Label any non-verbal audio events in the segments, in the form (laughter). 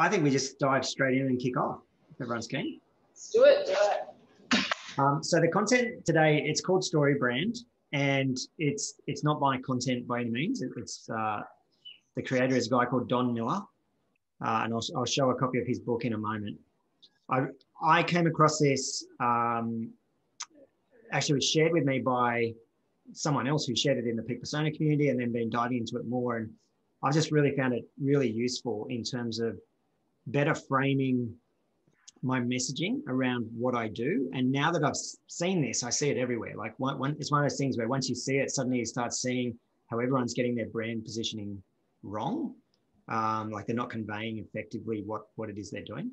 I think we just dive straight in and kick off. If everyone's keen. Let's do it. Do it. Um, so the content today, it's called Story Brand, and it's it's not my content by any means. It, it's uh, the creator is a guy called Don Miller, uh, and I'll, I'll show a copy of his book in a moment. I I came across this. Um, actually, was shared with me by someone else who shared it in the peak persona community, and then been diving into it more. And I've just really found it really useful in terms of better framing my messaging around what I do. And now that I've seen this, I see it everywhere. Like one, one, it's one of those things where once you see it, suddenly you start seeing how everyone's getting their brand positioning wrong. Um, like they're not conveying effectively what, what it is they're doing.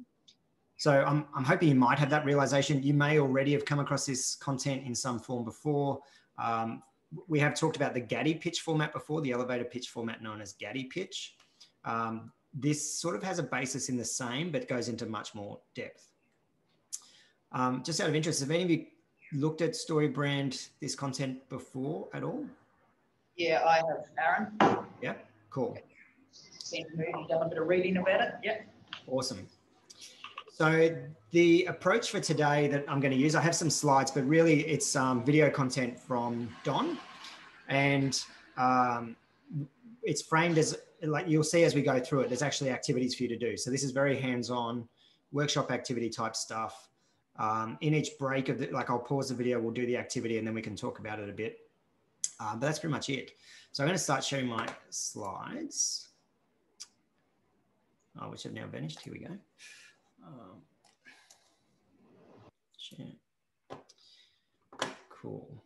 So I'm, I'm hoping you might have that realization. You may already have come across this content in some form before. Um, we have talked about the Gaddie pitch format before, the elevator pitch format known as Gaddie pitch. Um, this sort of has a basis in the same, but goes into much more depth. Um, just out of interest, have any of you looked at StoryBrand, this content before at all? Yeah, I have, Aaron. Yeah, cool. Seen the movie, done a bit of reading about it. Yeah. Awesome. So the approach for today that I'm going to use, I have some slides, but really it's um, video content from Don, and um, it's framed as like you'll see as we go through it, there's actually activities for you to do. So this is very hands-on workshop activity type stuff. Um, in each break of the, like I'll pause the video, we'll do the activity and then we can talk about it a bit. Uh, but that's pretty much it. So I'm going to start sharing my slides, oh, which have now vanished. Here we go. Um. Cool.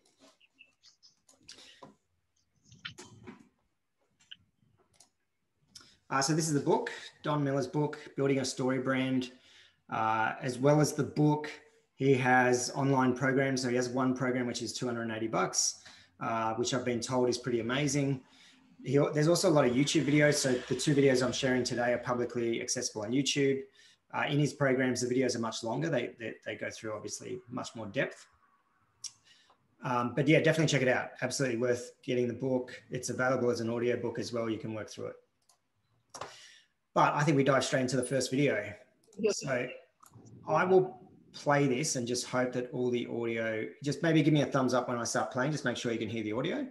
Uh, so this is the book, Don Miller's book, Building a Story Brand. Uh, as well as the book, he has online programs. So he has one program which is 280 bucks, uh, which I've been told is pretty amazing. He, there's also a lot of YouTube videos. So the two videos I'm sharing today are publicly accessible on YouTube. Uh, in his programs, the videos are much longer. They, they, they go through obviously much more depth. Um, but yeah, definitely check it out. Absolutely worth getting the book. It's available as an audio book as well. You can work through it. But I think we dive straight into the first video. Yep. So I will play this and just hope that all the audio, just maybe give me a thumbs up when I start playing, just make sure you can hear the audio.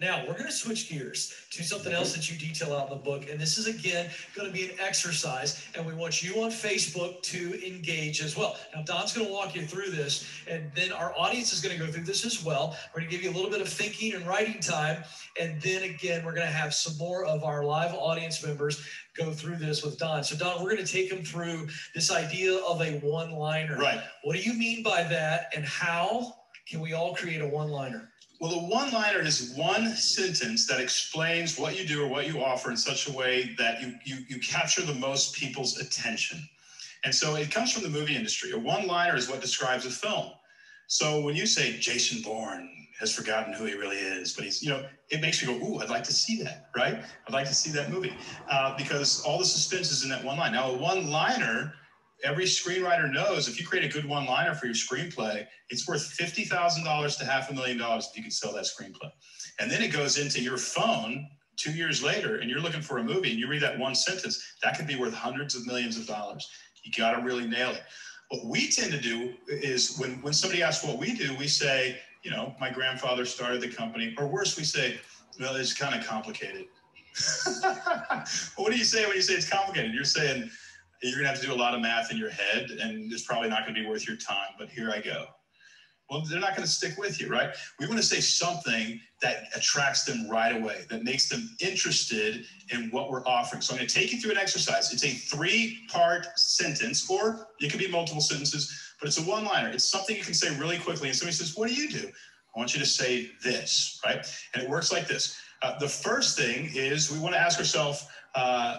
Now we're going to switch gears to something else that you detail out in the book. And this is again going to be an exercise. And we want you on Facebook to engage as well. Now, Don's going to walk you through this. And then our audience is going to go through this as well. We're going to give you a little bit of thinking and writing time. And then again, we're going to have some more of our live audience members go through this with Don. So, Don, we're going to take him through this idea of a one liner. Right. What do you mean by that? And how can we all create a one liner? Well, the one liner is one sentence that explains what you do or what you offer in such a way that you, you, you capture the most people's attention. And so it comes from the movie industry. A one liner is what describes a film. So when you say Jason Bourne has forgotten who he really is, but he's, you know, it makes me go, ooh, I'd like to see that, right? I'd like to see that movie uh, because all the suspense is in that one line. Now, a one liner every screenwriter knows if you create a good one liner for your screenplay, it's worth $50,000 to half a million dollars if you can sell that screenplay. And then it goes into your phone two years later and you're looking for a movie and you read that one sentence, that could be worth hundreds of millions of dollars. You got to really nail it. What we tend to do is when, when somebody asks what we do, we say, you know, my grandfather started the company, or worse, we say, well, it's kind of complicated. (laughs) what do you say when you say it's complicated? You're saying, you're going to have to do a lot of math in your head, and it's probably not going to be worth your time, but here I go. Well, they're not going to stick with you, right? We want to say something that attracts them right away, that makes them interested in what we're offering. So I'm going to take you through an exercise. It's a three part sentence, or it could be multiple sentences, but it's a one liner. It's something you can say really quickly. And somebody says, What do you do? I want you to say this, right? And it works like this. Uh, the first thing is we want to ask ourselves, uh,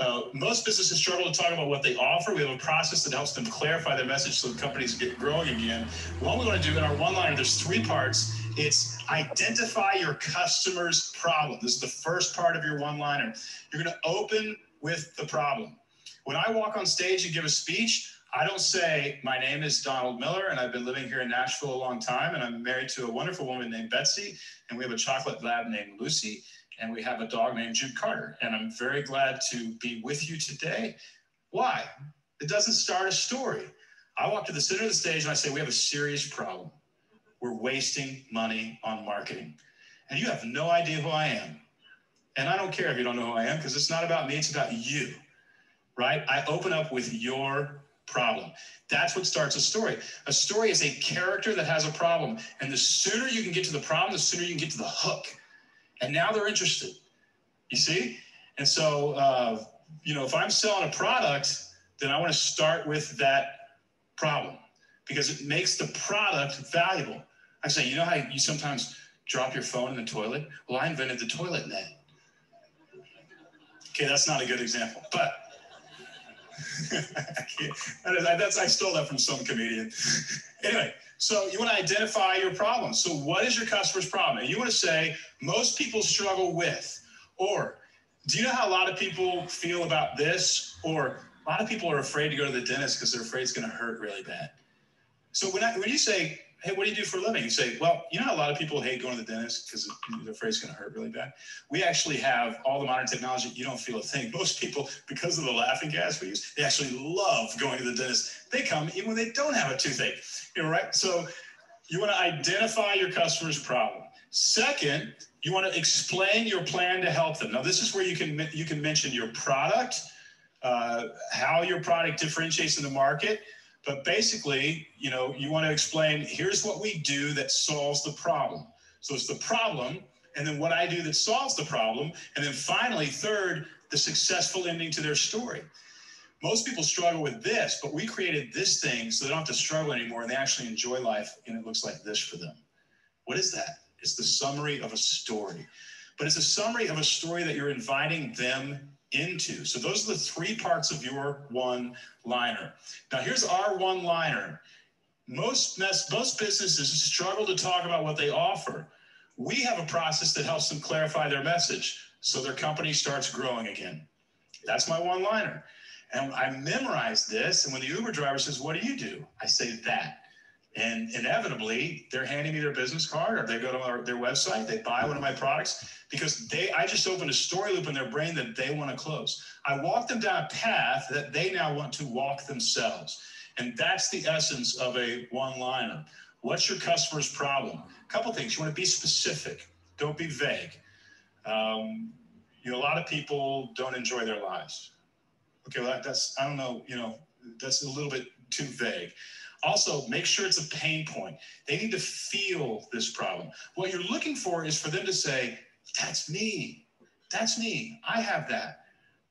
uh, most businesses struggle to talk about what they offer. We have a process that helps them clarify their message so the companies get growing again. What we want to do in our one liner, there's three parts. It's identify your customer's problem. This is the first part of your one liner. You're going to open with the problem. When I walk on stage and give a speech, I don't say, my name is Donald Miller and I've been living here in Nashville a long time and I'm married to a wonderful woman named Betsy and we have a chocolate lab named Lucy and we have a dog named Jude Carter. And I'm very glad to be with you today. Why? It doesn't start a story. I walk to the center of the stage and I say, we have a serious problem. We're wasting money on marketing. And you have no idea who I am. And I don't care if you don't know who I am because it's not about me, it's about you, right? I open up with your problem. That's what starts a story. A story is a character that has a problem. And the sooner you can get to the problem, the sooner you can get to the hook. And now they're interested. You see? And so, uh, you know, if I'm selling a product, then I want to start with that problem because it makes the product valuable. I say, you know how you sometimes drop your phone in the toilet? Well, I invented the toilet net. Okay, that's not a good example, but (laughs) I that's I stole that from some comedian. (laughs) anyway, so you want to identify your problem. So what is your customer's problem? And you want to say most people struggle with, or do you know how a lot of people feel about this? Or a lot of people are afraid to go to the dentist because they're afraid it's going to hurt really bad. So when I, when you say hey, what do you do for a living? You say, well, you know a lot of people hate going to the dentist because they're afraid it's going to hurt really bad? We actually have all the modern technology. You don't feel a thing. (laughs) Most people, because of the laughing gas we use, they actually love going to the dentist. They come even when they don't have a toothache, you know, right? So you want to identify your customer's problem. Second, you want to explain your plan to help them. Now, this is where you can you can mention your product, uh, how your product differentiates in the market, but basically, you know, you want to explain here's what we do that solves the problem. So it's the problem, and then what I do that solves the problem. And then finally, third, the successful ending to their story. Most people struggle with this, but we created this thing so they don't have to struggle anymore and they actually enjoy life, and it looks like this for them. What is that? It's the summary of a story. But it's a summary of a story that you're inviting them into. So those are the three parts of your one liner. Now here's our one liner. Most most businesses struggle to talk about what they offer. We have a process that helps them clarify their message so their company starts growing again. That's my one liner. And I memorize this. And when the Uber driver says, What do you do? I say that. And inevitably, they're handing me their business card or they go to our, their website, they buy one of my products because they I just opened a story loop in their brain that they want to close. I walk them down a path that they now want to walk themselves. And that's the essence of a one-liner. What's your customer's problem? A couple things. You want to be specific. Don't be vague. Um, you know, a lot of people don't enjoy their lives. Okay, well, that, that's I don't know. You know, that's a little bit too vague. Also, make sure it's a pain point. They need to feel this problem. What you're looking for is for them to say, That's me. That's me. I have that,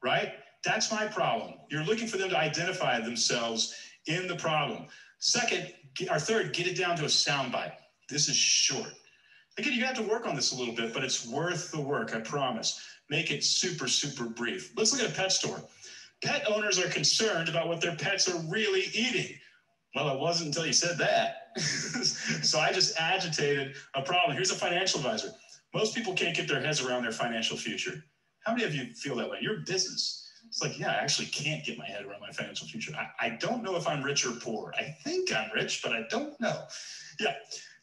right? That's my problem. You're looking for them to identify themselves in the problem. Second, or third, get it down to a soundbite. This is short. Again, you have to work on this a little bit, but it's worth the work, I promise. Make it super, super brief. Let's look at a pet store. Pet owners are concerned about what their pets are really eating. Well, it wasn't until you said that. (laughs) so I just agitated a problem. Here's a financial advisor. Most people can't get their heads around their financial future. How many of you feel that way? Your business. It's like, yeah, I actually can't get my head around my financial future. I, I don't know if I'm rich or poor. I think I'm rich, but I don't know. Yeah.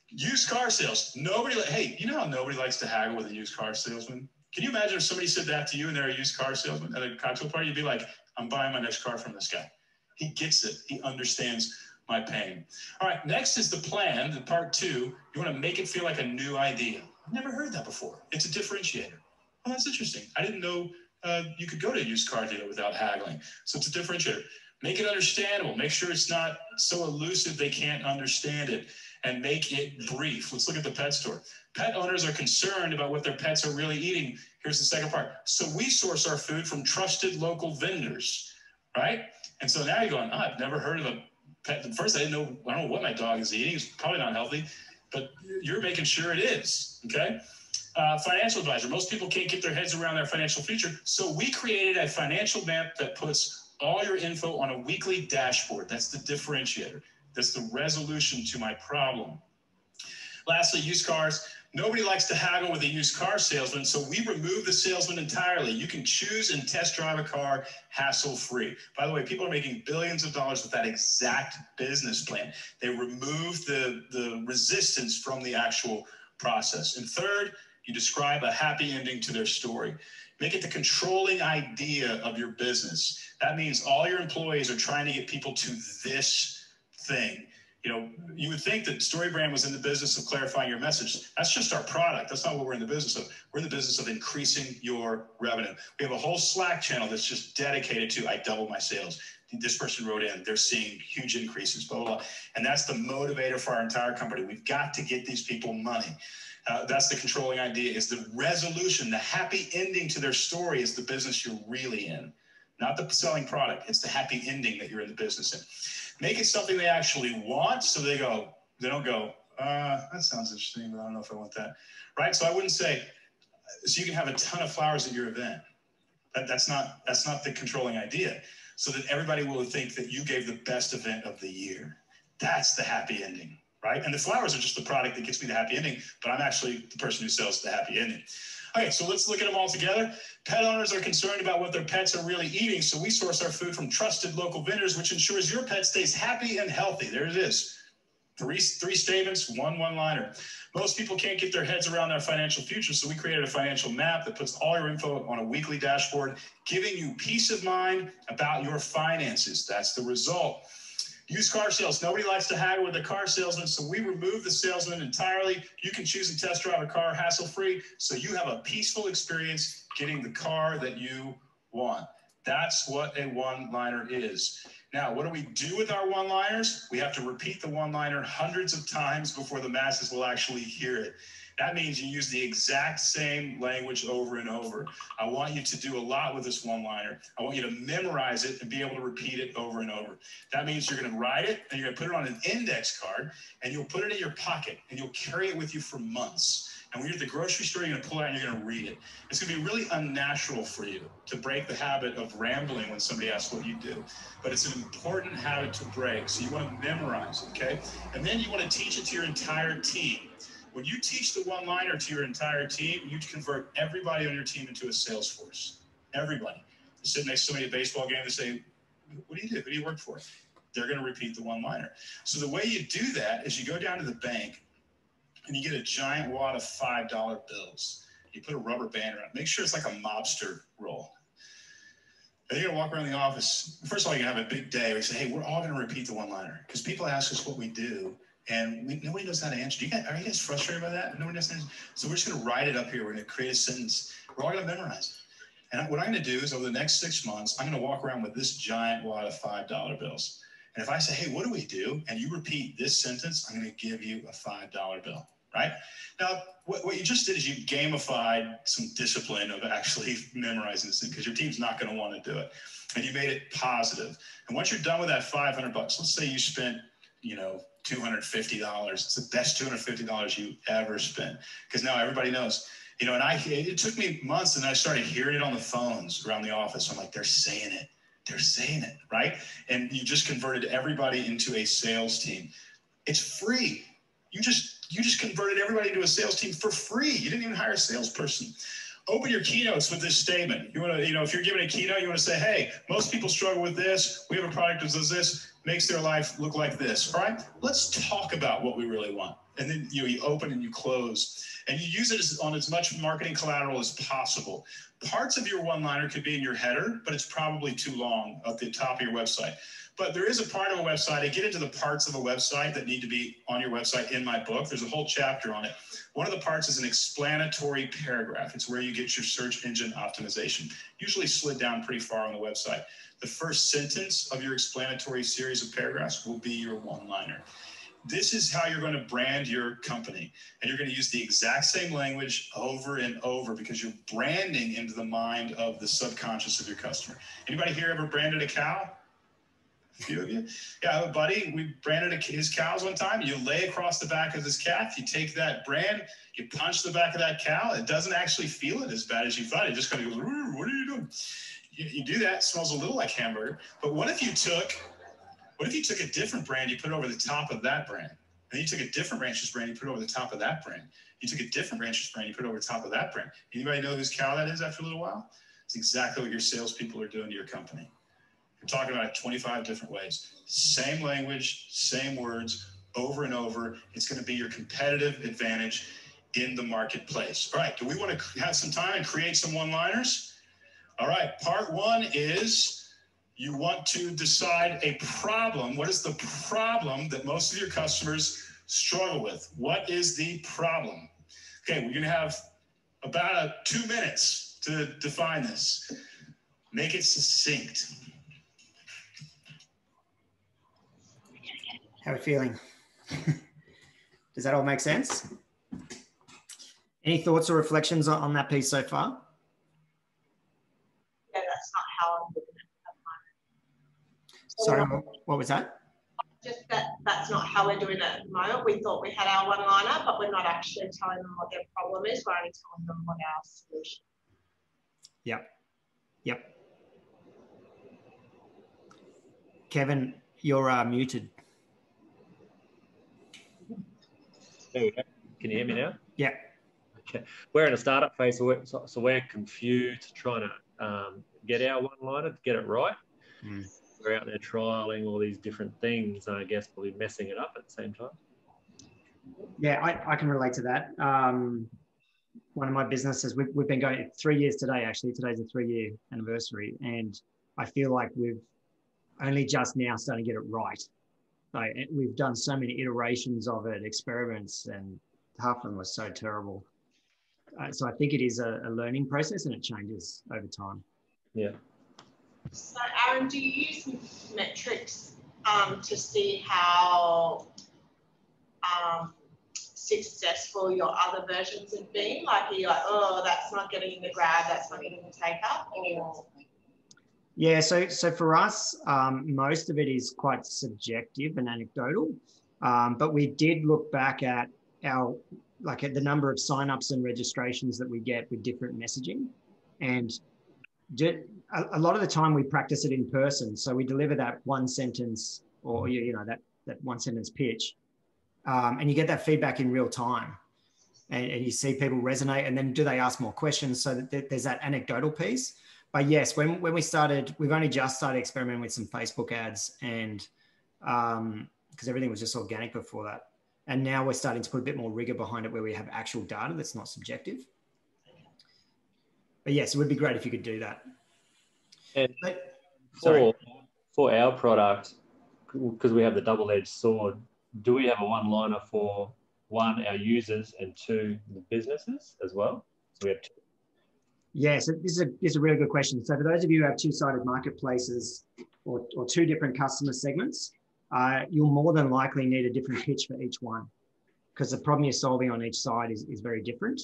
Used car sales. Nobody, hey, you know how nobody likes to haggle with a used car salesman? Can you imagine if somebody said that to you and they're a used car salesman at a cocktail party? You'd be like, I'm buying my next car from this guy. He gets it. He understands my pain. All right, next is the plan, the part two. You want to make it feel like a new idea. I've never heard that before. It's a differentiator. Oh, that's interesting. I didn't know uh, you could go to a used car dealer without haggling. So it's a differentiator. Make it understandable. Make sure it's not so elusive they can't understand it. And make it brief. Let's look at the pet store. Pet owners are concerned about what their pets are really eating. Here's the second part. So we source our food from trusted local vendors, right? And so now you're going, oh, I've never heard of a pet. First, I didn't know, I don't know what my dog is eating. It's probably not healthy, but you're making sure it is. Okay. Uh, financial advisor. Most people can't get their heads around their financial future. So we created a financial map that puts all your info on a weekly dashboard. That's the differentiator. That's the resolution to my problem. Lastly, used cars. Nobody likes to haggle with a used car salesman, so we remove the salesman entirely. You can choose and test drive a car hassle free. By the way, people are making billions of dollars with that exact business plan. They remove the, the resistance from the actual process. And third, you describe a happy ending to their story. Make it the controlling idea of your business. That means all your employees are trying to get people to this thing you know, you would think that StoryBrand was in the business of clarifying your message. That's just our product. That's not what we're in the business of. We're in the business of increasing your revenue. We have a whole Slack channel that's just dedicated to I double my sales. This person wrote in, they're seeing huge increases, blah, blah, blah. And that's the motivator for our entire company. We've got to get these people money. Uh, that's the controlling idea is the resolution, the happy ending to their story is the business you're really in, not the selling product. It's the happy ending that you're in the business in. Make it something they actually want. So they go, they don't go, uh, that sounds interesting, but I don't know if I want that. Right. So I wouldn't say, so you can have a ton of flowers at your event. That, that's not that's not the controlling idea. So that everybody will think that you gave the best event of the year. That's the happy ending, right? And the flowers are just the product that gets me the happy ending, but I'm actually the person who sells the happy ending. Okay, so let's look at them all together. Pet owners are concerned about what their pets are really eating, so we source our food from trusted local vendors, which ensures your pet stays happy and healthy. There it is. Three, three statements, one one liner. Most people can't get their heads around their financial future, so we created a financial map that puts all your info on a weekly dashboard, giving you peace of mind about your finances. That's the result. Used car sales. Nobody likes to haggle with a car salesman, so we remove the salesman entirely. You can choose and test drive a car hassle free, so you have a peaceful experience getting the car that you want. That's what a one liner is. Now, what do we do with our one liners? We have to repeat the one liner hundreds of times before the masses will actually hear it. That means you use the exact same language over and over. I want you to do a lot with this one liner. I want you to memorize it and be able to repeat it over and over. That means you're going to write it and you're going to put it on an index card and you'll put it in your pocket and you'll carry it with you for months. And when you're at the grocery store, you're going to pull it out and you're going to read it. It's going to be really unnatural for you to break the habit of rambling when somebody asks what you do. But it's an important habit to break. So you want to memorize it, okay? And then you want to teach it to your entire team. When you teach the one liner to your entire team, you convert everybody on your team into a sales force. Everybody. They sit next to somebody at a baseball game, they say, What do you do? Who do you work for? They're going to repeat the one liner. So the way you do that is you go down to the bank and you get a giant wad of $5 bills. You put a rubber band around it. Make sure it's like a mobster roll. And you're to walk around the office. First of all, you have a big day. We say, hey, we're all going to repeat the one liner because people ask us what we do and we, nobody knows how to answer. You guys, are you guys frustrated by that? Nobody knows. So we're just going to write it up here. We're going to create a sentence. We're all going to memorize it. And what I'm going to do is over the next six months, I'm going to walk around with this giant wad of $5 bills. And if I say, hey, what do we do? And you repeat this sentence, I'm going to give you a $5 bill, right? Now, what, what you just did is you gamified some discipline of actually (laughs) memorizing this thing because your team's not going to want to do it. And you made it positive. And once you're done with that 500 bucks, let's say you spent, you know, $250. It's the best $250 you ever spent because now everybody knows. You know, and I it took me months and I started hearing it on the phones around the office. I'm like, they're saying it. They're saying it, right? And you just converted everybody into a sales team. It's free. You just you just converted everybody into a sales team for free. You didn't even hire a salesperson open your keynotes with this statement. You want to, you know, if you're giving a keynote, you want to say, hey, most people struggle with this. We have a product that does this, makes their life look like this. All right, let's talk about what we really want. And then you, know, you open and you close, and you use it as, on as much marketing collateral as possible. Parts of your one liner could be in your header, but it's probably too long at the top of your website. But there is a part of a website. I get into the parts of a website that need to be on your website in my book. There's a whole chapter on it. One of the parts is an explanatory paragraph. It's where you get your search engine optimization, usually slid down pretty far on the website. The first sentence of your explanatory series of paragraphs will be your one liner. This is how you're going to brand your company. And you're going to use the exact same language over and over because you're branding into the mind of the subconscious of your customer. Anybody here ever branded a cow? A few of you. Yeah, I have a buddy. We branded his cows one time. You lay across the back of his calf. You take that brand, you punch the back of that cow. It doesn't actually feel it as bad as you thought. It just kind of goes, what are you doing? You, you do that. smells a little like hamburger. But what if you took, what if you took a different brand, you put it over the top of that brand? And then you took a different rancher's brand, you put it over the top of that brand. You took a different rancher's brand, you put it over the top of that brand. Anybody know whose cow that is after a little while? It's exactly what your salespeople are doing to your company. You're talking about it 25 different ways. Same language, same words, over and over. It's going to be your competitive advantage in the marketplace. All right, do we want to have some time and create some one liners? All right, part one is you want to decide a problem. What is the problem that most of your customers struggle with? What is the problem? Okay, we're going to have about two minutes to define this. Make it succinct. How are we feeling? (laughs) Does that all make sense? Any thoughts or reflections on, on that piece so far? Yeah, that's not how I'm doing it at the Sorry, moment. what, what was that? Just that that's not how we're doing it at the moment. We thought we had our one liner, but we're not actually telling them what their problem is. We're only telling them what our solution. Yep. Yep. Kevin, you're uh, muted. There we go. Can you hear me now? Yeah. Okay. We're in a startup phase, so we're, so, so we're confused trying to um, get our one liner to get it right. Mm. We're out there trialing all these different things, and I guess probably messing it up at the same time. Yeah, I, I can relate to that. Um, one of my businesses, we've, we've been going three years today, actually. Today's a three year anniversary. And I feel like we've only just now starting to get it right. Like, we've done so many iterations of it, experiments, and half of them were so terrible. Uh, so I think it is a, a learning process and it changes over time. Yeah. So, Aaron, do you use metrics um, to see how um, successful your other versions have been? Like, are you like, oh, that's not getting in the grab, that's not getting the take up? Or Yeah, so so for us, um, most of it is quite subjective and anecdotal, um, but we did look back at our like at the number of signups and registrations that we get with different messaging, and did, a, a lot of the time we practice it in person. So we deliver that one sentence or you, you know that that one sentence pitch, um, and you get that feedback in real time, and, and you see people resonate, and then do they ask more questions? So that there's that anecdotal piece but yes, when, when we started, we've only just started experimenting with some Facebook ads and um, because everything was just organic before that. And now we're starting to put a bit more rigor behind it where we have actual data that's not subjective. But yes, it would be great if you could do that. And But- for, for our product, because we have the double-edged sword, do we have a one-liner for one our users and two the businesses as well? So we have two. Yeah, so this is a this is a really good question. So for those of you who have two-sided marketplaces or, or two different customer segments, uh, you'll more than likely need a different pitch for each one because the problem you're solving on each side is, is very different.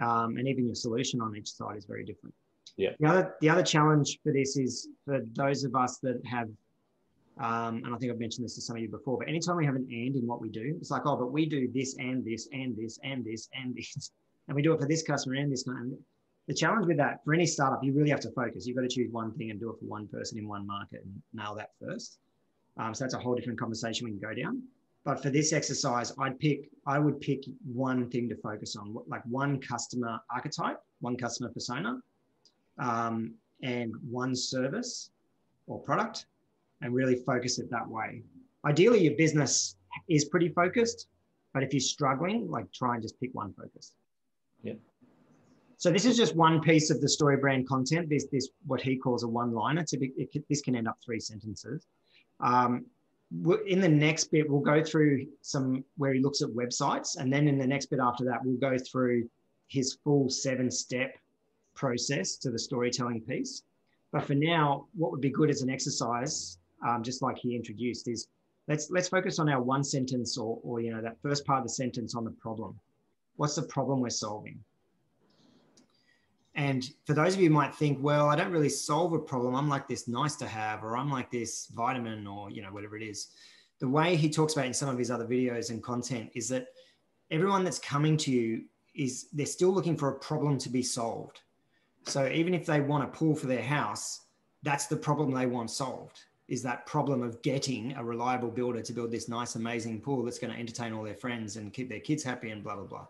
Um, and even your solution on each side is very different. Yeah. The other the other challenge for this is for those of us that have um, and I think I've mentioned this to some of you before, but anytime we have an and in what we do, it's like, oh, but we do this and this and this and this and this, and we do it for this customer and this one. The challenge with that for any startup, you really have to focus. You've got to choose one thing and do it for one person in one market and nail that first. Um, so that's a whole different conversation we can go down. But for this exercise, I'd pick, I would pick one thing to focus on, like one customer archetype, one customer persona, um, and one service or product, and really focus it that way. Ideally, your business is pretty focused, but if you're struggling, like try and just pick one focus. So this is just one piece of the story brand content. This this what he calls a one-liner. This can end up three sentences. Um, in the next bit, we'll go through some where he looks at websites, and then in the next bit after that, we'll go through his full seven-step process to the storytelling piece. But for now, what would be good as an exercise, um, just like he introduced, is let's let's focus on our one sentence or or you know that first part of the sentence on the problem. What's the problem we're solving? And for those of you might think, well, I don't really solve a problem. I'm like this nice to have, or I'm like this vitamin, or you know, whatever it is. The way he talks about in some of his other videos and content is that everyone that's coming to you is they're still looking for a problem to be solved. So even if they want a pool for their house, that's the problem they want solved. Is that problem of getting a reliable builder to build this nice, amazing pool that's going to entertain all their friends and keep their kids happy and blah blah blah.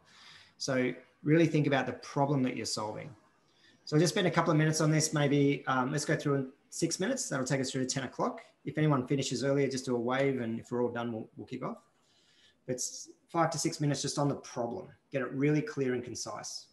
So really think about the problem that you're solving. So I'll just spend a couple of minutes on this. Maybe um, let's go through in six minutes. That'll take us through to 10 o'clock. If anyone finishes earlier, just do a wave. And if we're all done, we'll, we'll kick off. It's five to six minutes just on the problem. Get it really clear and concise.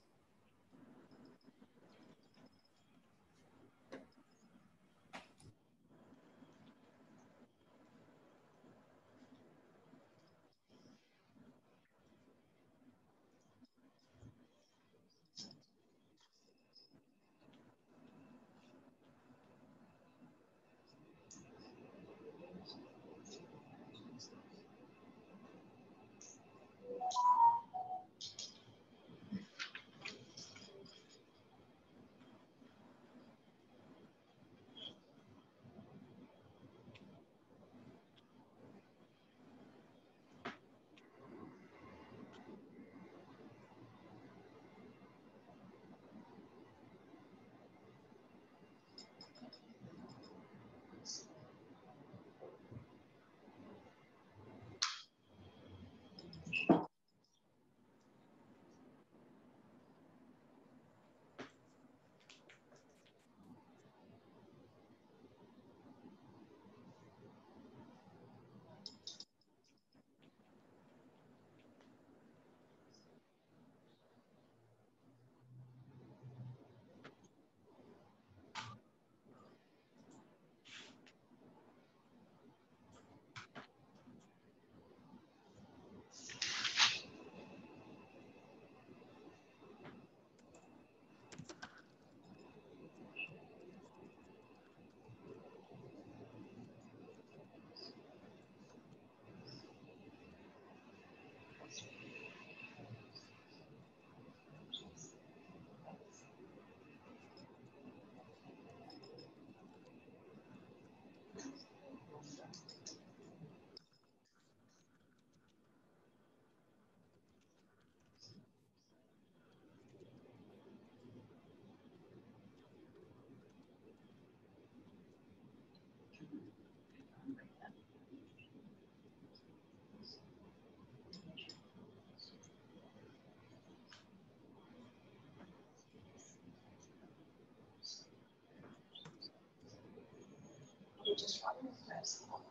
Just write the first one.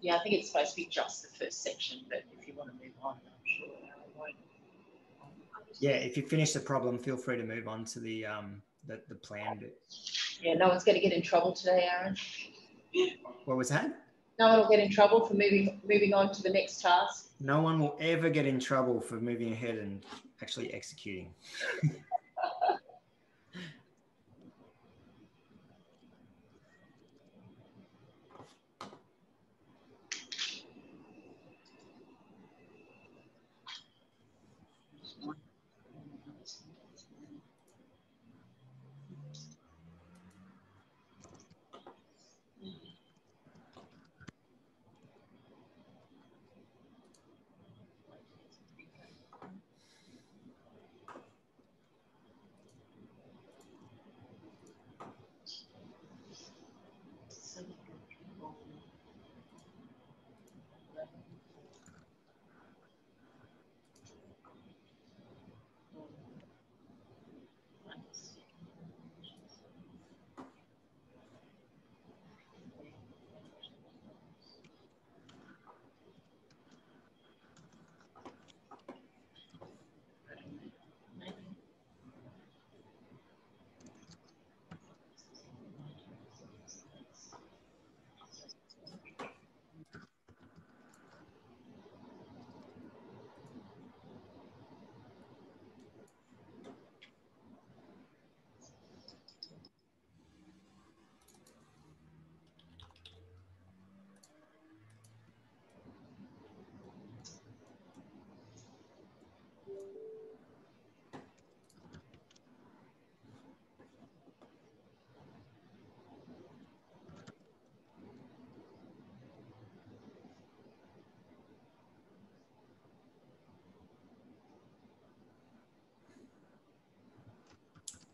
Yeah, I think it's supposed to be just the first section, but if you want to move on, I'm sure I won't. Yeah, if you finish the problem, feel free to move on to the um, the, the plan bit. Yeah, no one's going to get in trouble today, Aaron. What was that? No one will get in trouble for moving moving on to the next task. No one will ever get in trouble for moving ahead and actually executing. (laughs)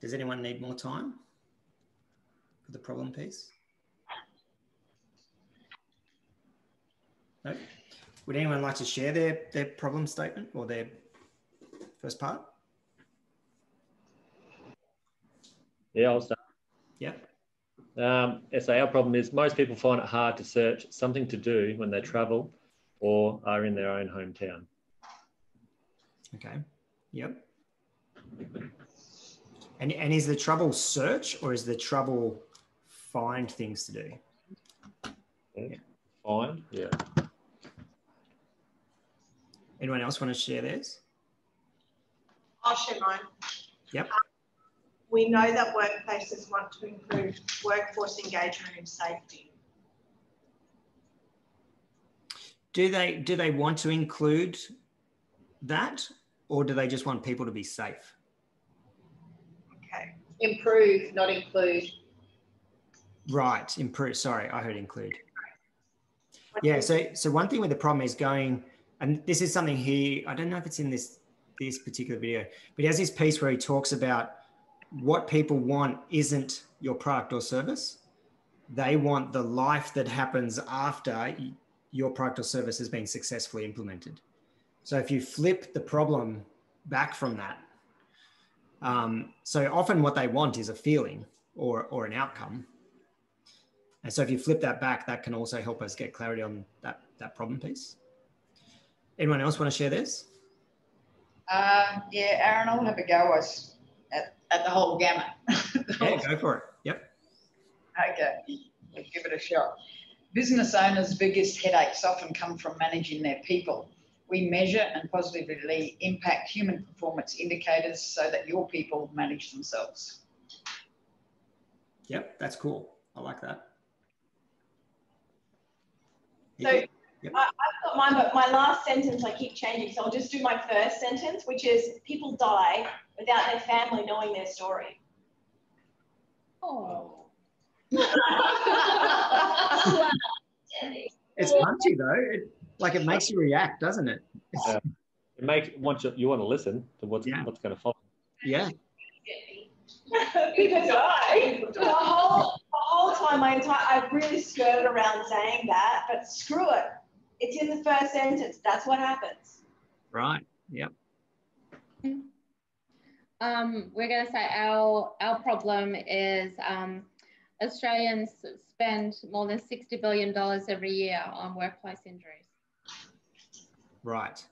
Does anyone need more time for the problem piece? No? Would anyone like to share their, their problem statement or their first part? Yeah, I'll start. Yep. Um, so our problem is most people find it hard to search something to do when they travel or are in their own hometown. Okay. Yep. And, and is the trouble search or is the trouble find things to do? Find, yeah. Anyone else want to share theirs? I'll share mine. Yep. Um, we know that workplaces want to improve workforce engagement and safety. Do they do they want to include that or do they just want people to be safe? Improve, not include. Right, improve. Sorry, I heard include. Yeah, so so one thing with the problem is going, and this is something he I don't know if it's in this this particular video, but he has this piece where he talks about what people want isn't your product or service. They want the life that happens after your product or service has been successfully implemented. So if you flip the problem back from that, um, so often what they want is a feeling or, or an outcome. And so if you flip that back, that can also help us get clarity on that, that problem piece. Anyone else want to share this? Uh, yeah, Aaron, I'll have a go at, at the whole gamut. (laughs) Yeah, go for it. Yep. okay, we'll give it a shot. Business owners' biggest headaches often come from managing their people. We measure and positively impact human performance indicators so that your people manage themselves. Yep, that's cool. I like that. So Yep. I, I've got mine, but my last sentence I keep changing. So I'll just do my first sentence, which is people die without their family knowing their story. Oh. (laughs) It's (laughs) punchy though. It, like it makes you react, doesn't it? Yeah. It makes once you, you want to listen to what's Yeah. what's going to follow. Yeah. because I, the whole, the whole time, my entire, I really skirted around saying that, but screw it. It's in the first sentence. That's what happens. Right. Yep. Um, we're going to say our our problem is um, Australians spend more than sixty billion dollars every year on workplace injuries. Right.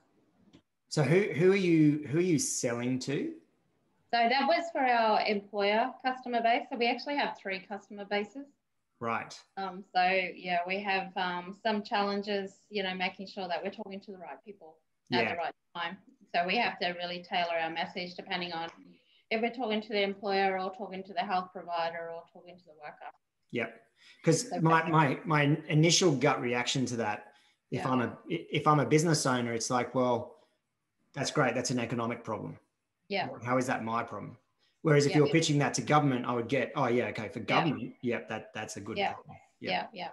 So who who are you who are you selling to? So that was for our employer customer base. So we actually have three customer bases. Right. Um, so yeah, we have um, some challenges, you know, making sure that we're talking to the right people at Yeah. the right time. So we have to really tailor our message depending on if we're talking to the employer or talking to the health provider or talking to the worker. Yep. Because Okay. my, my my initial gut reaction to that, if Yeah. I'm a if I'm a business owner, it's like, well, that's great. That's an economic problem. Yeah. How is that my problem? Whereas if Yeah. you were pitching that to government, I would get, oh yeah, okay, for government, yep, that that's a good Yeah. problem. Yeah. Yeah.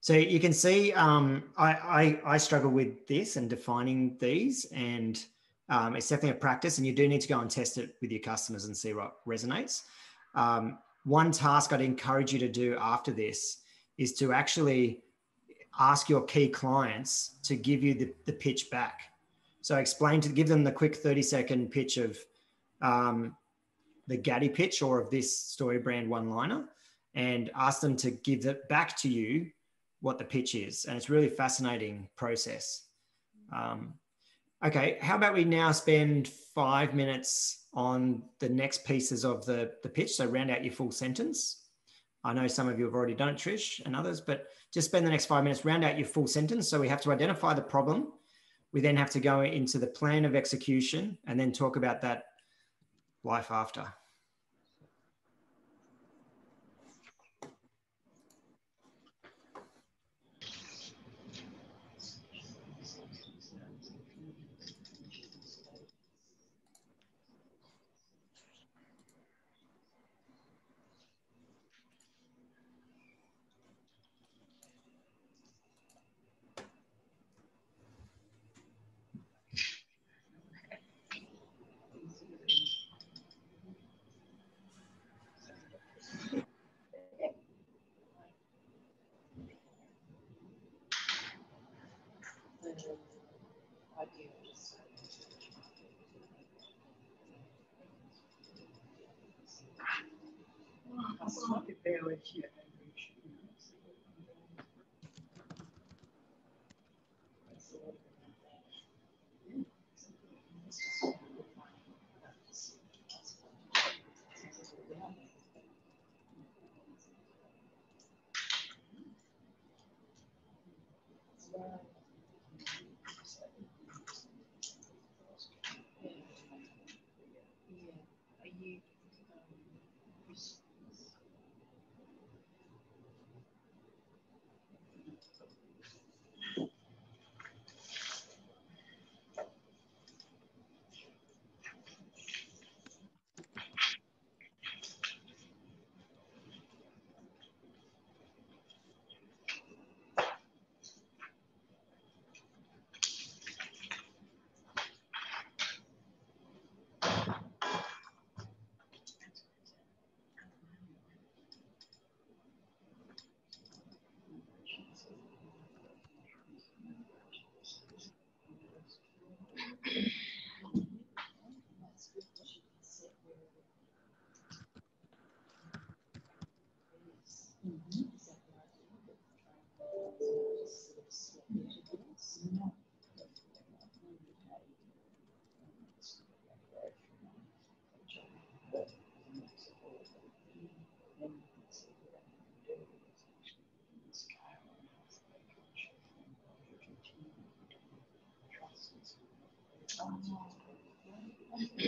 So you can see, um, I, I, I struggle with this and defining these, and um, it's definitely a practice. And you do need to go and test it with your customers and see what resonates. Um, one task I'd encourage you to do after this is to actually ask your key clients to give you the, the pitch back. So explain to give them the quick 30 second pitch of um, the Gaddie pitch or of this story brand one liner and ask them to give it back to you what the pitch is. And it's really fascinating process. Um, okay, how about we now spend five minutes on the next pieces of the, the pitch? So round out your full sentence. I know some of you have already done it, Trish, and others, but just spend the next five minutes, round out your full sentence. So we have to identify the problem. We then have to go into the plan of execution and then talk about that life after. 哦。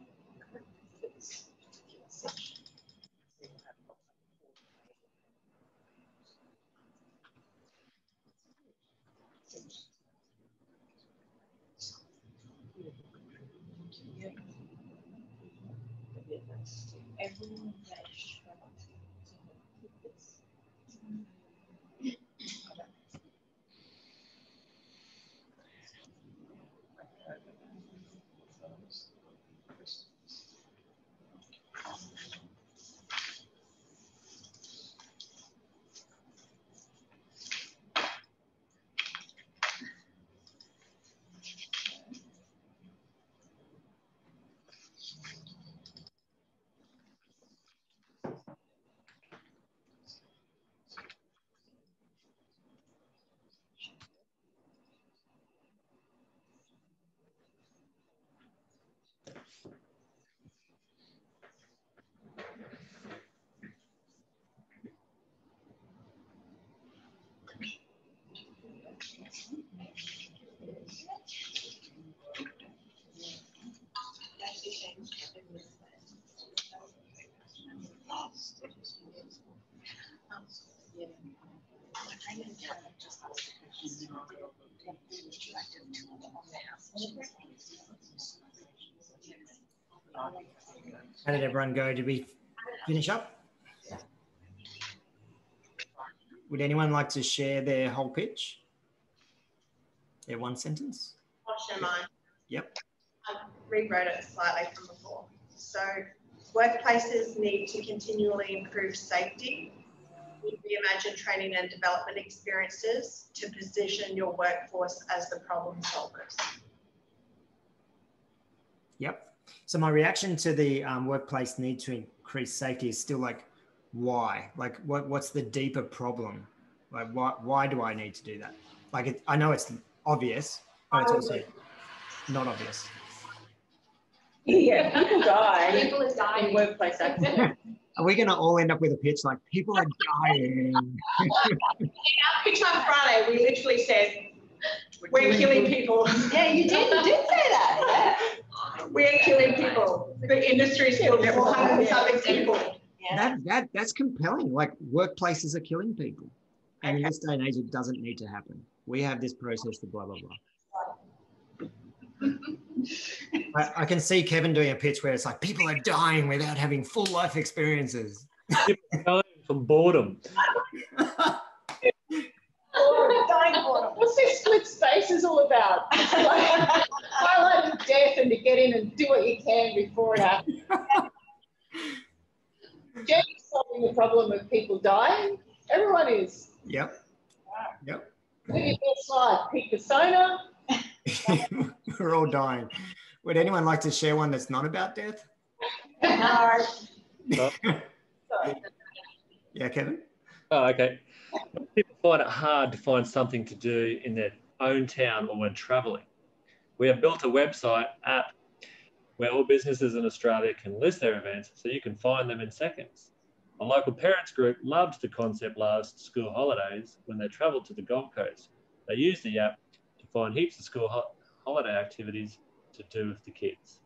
How did everyone go? Did we finish up? Would anyone like to share their whole pitch? Their one sentence? Option mine. Yep. I rewrote it slightly from before. So workplaces need to continually improve safety. We reimagine training and development experiences to position your workforce as the problem solvers. Yep. So my reaction to the um, workplace need to increase safety is still like, why? Like, what, what's the deeper problem? Like, why, why do I need to do that? Like, it, I know it's obvious, but it's also not obvious. Yeah, people die People are dying in dying. workplace accidents. (laughs) Are we going to all end up with a pitch like people are dying? In our pitch on Friday, we literally said, we're killing people. Yeah, you did, you did say that. (laughs) We're killing people. The industry's killed 400 something people. Yeah. that, that that's compelling. Like workplaces are killing people, and in this day and age, it doesn't need to happen. We have this process to blah blah blah. I, I can see Kevin doing a pitch where it's like people are dying without having full life experiences. Dying from boredom. What's this split spaces all about? (laughs) It's like Highlight the death and to get in and do what you can before it happens. Jen's solving the problem of people dying. Everyone is. Yep. Yep. Live your best life. Peak Persona. We're all dying. Would anyone like to share one that's not about death? No. Yeah, Kevin. Oh, okay. People find it hard to find something to do in their own town or when traveling. We have built a website app where all businesses in Australia can list their events so you can find them in seconds. A local parents group loved the concept last school holidays when they travelled to the Gold Coast. They used the app find heaps of school ho- holiday activities to do with the kids.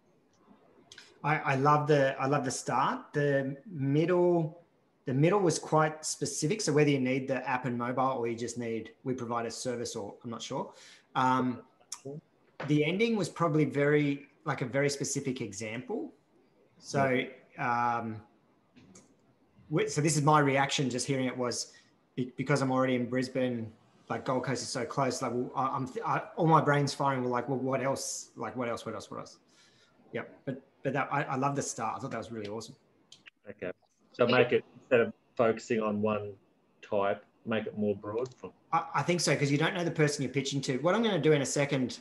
I, I love the I love the start. The middle, the middle was quite specific. So whether you need the app and mobile or you just need we provide a service or I'm not sure. Um, the ending was probably very like a very specific example. So um, so this is my reaction just hearing it was because I'm already in Brisbane. Like Gold Coast is so close. Like well, I, I'm I, all my brains firing. Were like, well, what else? Like what else? What else? What else? Yep. But but that I, I love the start. I thought that was really awesome. Okay. So make it instead of focusing on one type, make it more broad from I, I think so because you don't know the person you're pitching to. What I'm going to do in a second,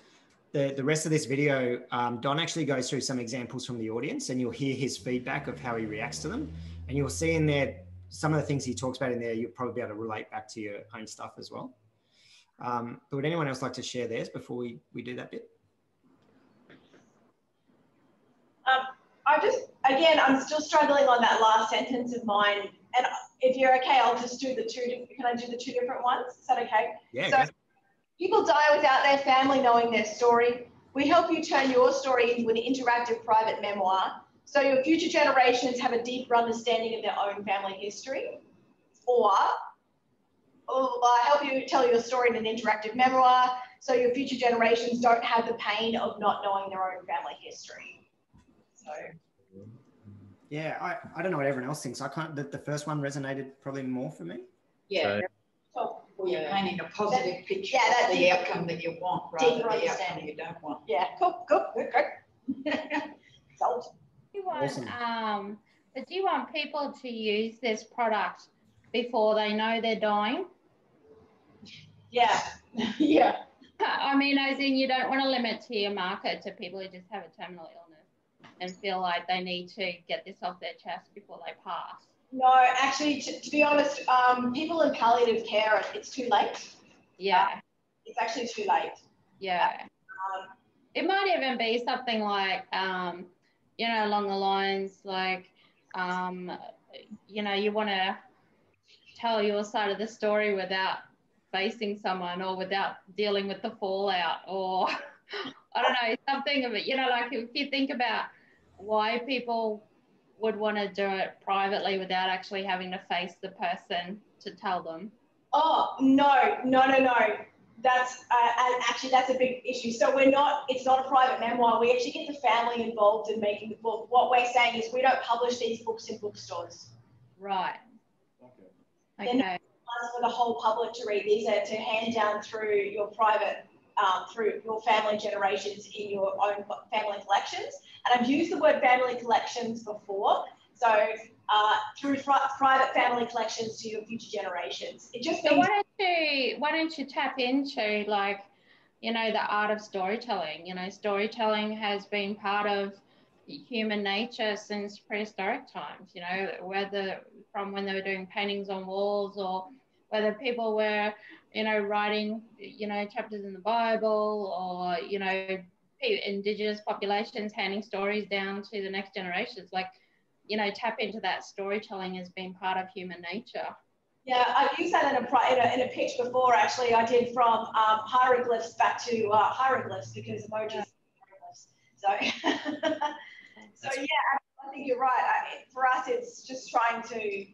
the, the rest of this video, um, Don actually goes through some examples from the audience and you'll hear his feedback of how he reacts to them. And you'll see in there some of the things he talks about in there, you'll probably be able to relate back to your own stuff as well. Um, but would anyone else like to share theirs before we, we do that bit? Um, I just, again, I'm still struggling on that last sentence of mine. And if you're okay, I'll just do the two. Can I do the two different ones? Is that okay? Yeah. So-. People die without their family knowing their story. We help you turn your story into an interactive private memoir so your future generations have a deeper understanding of their own family history. Or, or I help you tell your story in an interactive memoir so your future generations don't have the pain of not knowing their own family history. So, Yeah, I, I don't know what everyone else thinks. I can't, the, the first one resonated probably more for me. Yeah. so Or you're painting a positive picture Yeah, that of the deeper- outcome that you want rather than the outcome you don't want. yeah, cool, cool, good, good. (laughs) Sold. Do you want, Awesome. um, but do you want people to use this product before they know they're dying? Yeah, (laughs) yeah. I mean, as in, you don't want to limit to your market to people who just have a terminal illness and feel like they need to get this off their chest before they pass. No, actually, to, to be honest, um, people in palliative care, it's too late. Yeah, It's actually too late. yeah. Um, It might even be something like, um, you know, along the lines like, um, you know, you want to tell your side of the story without facing someone or without dealing with the fallout or (laughs) I don't know, something of it, you know, like if you think about why people would want to do it privately without actually having to face the person to tell them. oh no, no, no, no. That's uh, actually that's a big issue. So we're not. It's not a private memoir. We actually get the family involved in making the book. What we're saying is we don't publish these books in bookstores. Right. They're Okay. Ones for the whole public to read. These are to hand down through your private, um, through your family generations in your own family collections. And I've used the word family collections before. So uh, through private family collections to your future generations. It just So why don't you why don't you tap into like you know the art of storytelling? You know, storytelling has been part of human nature since prehistoric times. You know, whether from when they were doing paintings on walls or whether people were you know writing you know chapters in the Bible or you know indigenous populations handing stories down to the next generations like you know, tap into that storytelling as being part of human nature. Yeah, I've used that in a, in a, in a pitch before, actually. I did from um, hieroglyphs back to uh, hieroglyphs because emojis yeah. hieroglyphs. So, (laughs) so yeah, I think you're right. I, for us, it's just trying to,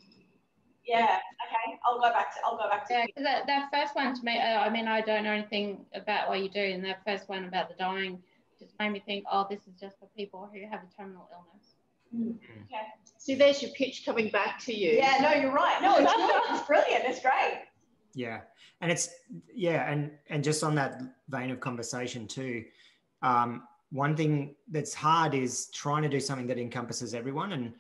yeah, okay, I'll go back to, I'll go back to. Yeah, because that, that first one to me, uh, I mean, I don't know anything about what you do, and that first one about the dying just made me think, oh, this is just for people who have a terminal illness. Mm. Okay. See, there's your pitch coming back to you. Yeah, no, you're right. No, it's good. It's brilliant. It's great. Yeah, and it's yeah, and and just on that vein of conversation too, um, one thing that's hard is trying to do something that encompasses everyone, and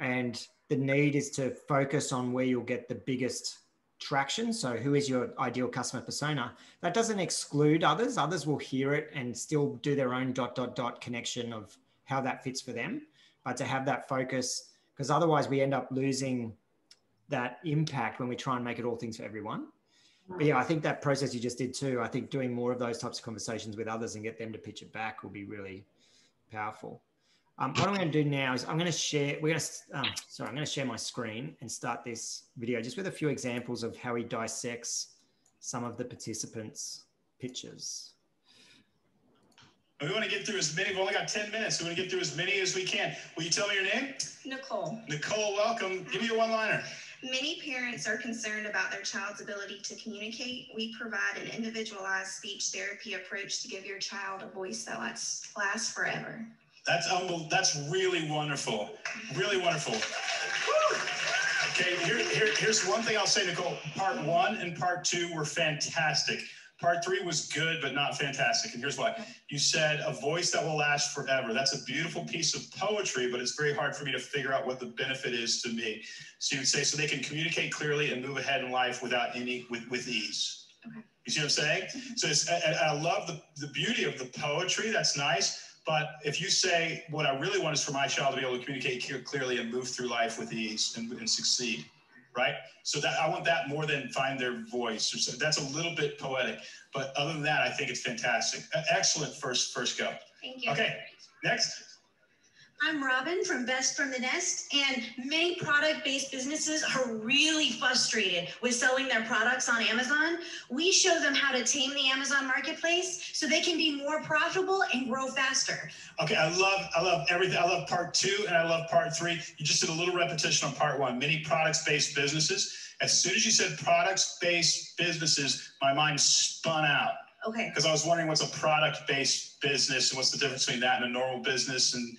and the need is to focus on where you'll get the biggest traction. So, who is your ideal customer persona? That doesn't exclude others. Others will hear it and still do their own dot dot dot connection of how that fits for them. But to have that focus because otherwise we end up losing that impact when we try and make it all things for everyone. But yeah, I think that process you just did too. I think doing more of those types of conversations with others and get them to pitch it back will be really powerful. Um, what I'm going to do now is I'm going to share. We're going to um, sorry, I'm going to share my screen and start this video just with a few examples of how he dissects some of the participants' pitches. We want to get through as many. We've only got 10 minutes. We want to get through as many as we can. Will you tell me your name? Nicole. Nicole, welcome. Give me a one liner. Many parents are concerned about their child's ability to communicate. We provide an individualized speech therapy approach to give your child a voice that lasts, lasts forever. That's um, that's really wonderful. Really wonderful. Okay, here, here, here's one thing I'll say, Nicole. Part one and part two were fantastic. Part three was good, but not fantastic. And here's why. You said a voice that will last forever. That's a beautiful piece of poetry, but it's very hard for me to figure out what the benefit is to me. So you would say, so they can communicate clearly and move ahead in life without any, with, with ease. Okay. You see what I'm saying? So it's, I, I love the, the beauty of the poetry. That's nice. But if you say, what I really want is for my child to be able to communicate clearly and move through life with ease and, and succeed, right? So that I want that more than find their voice. So That's a little bit poetic, but other than that, I think it's fantastic. Excellent first first go. Thank you. Okay, next. I'm Robin from Best from the Nest, and many product based businesses are really frustrated with selling their products on Amazon. We show them how to tame the Amazon marketplace so they can be more profitable and grow faster. Okay, I love I love everything. I love part two and I love part three. You just did a little repetition on part one. Many products based businesses. As soon as you said products based businesses, my mind spun out. Okay. Because I was wondering what's a product based business and what's the difference between that and a normal business and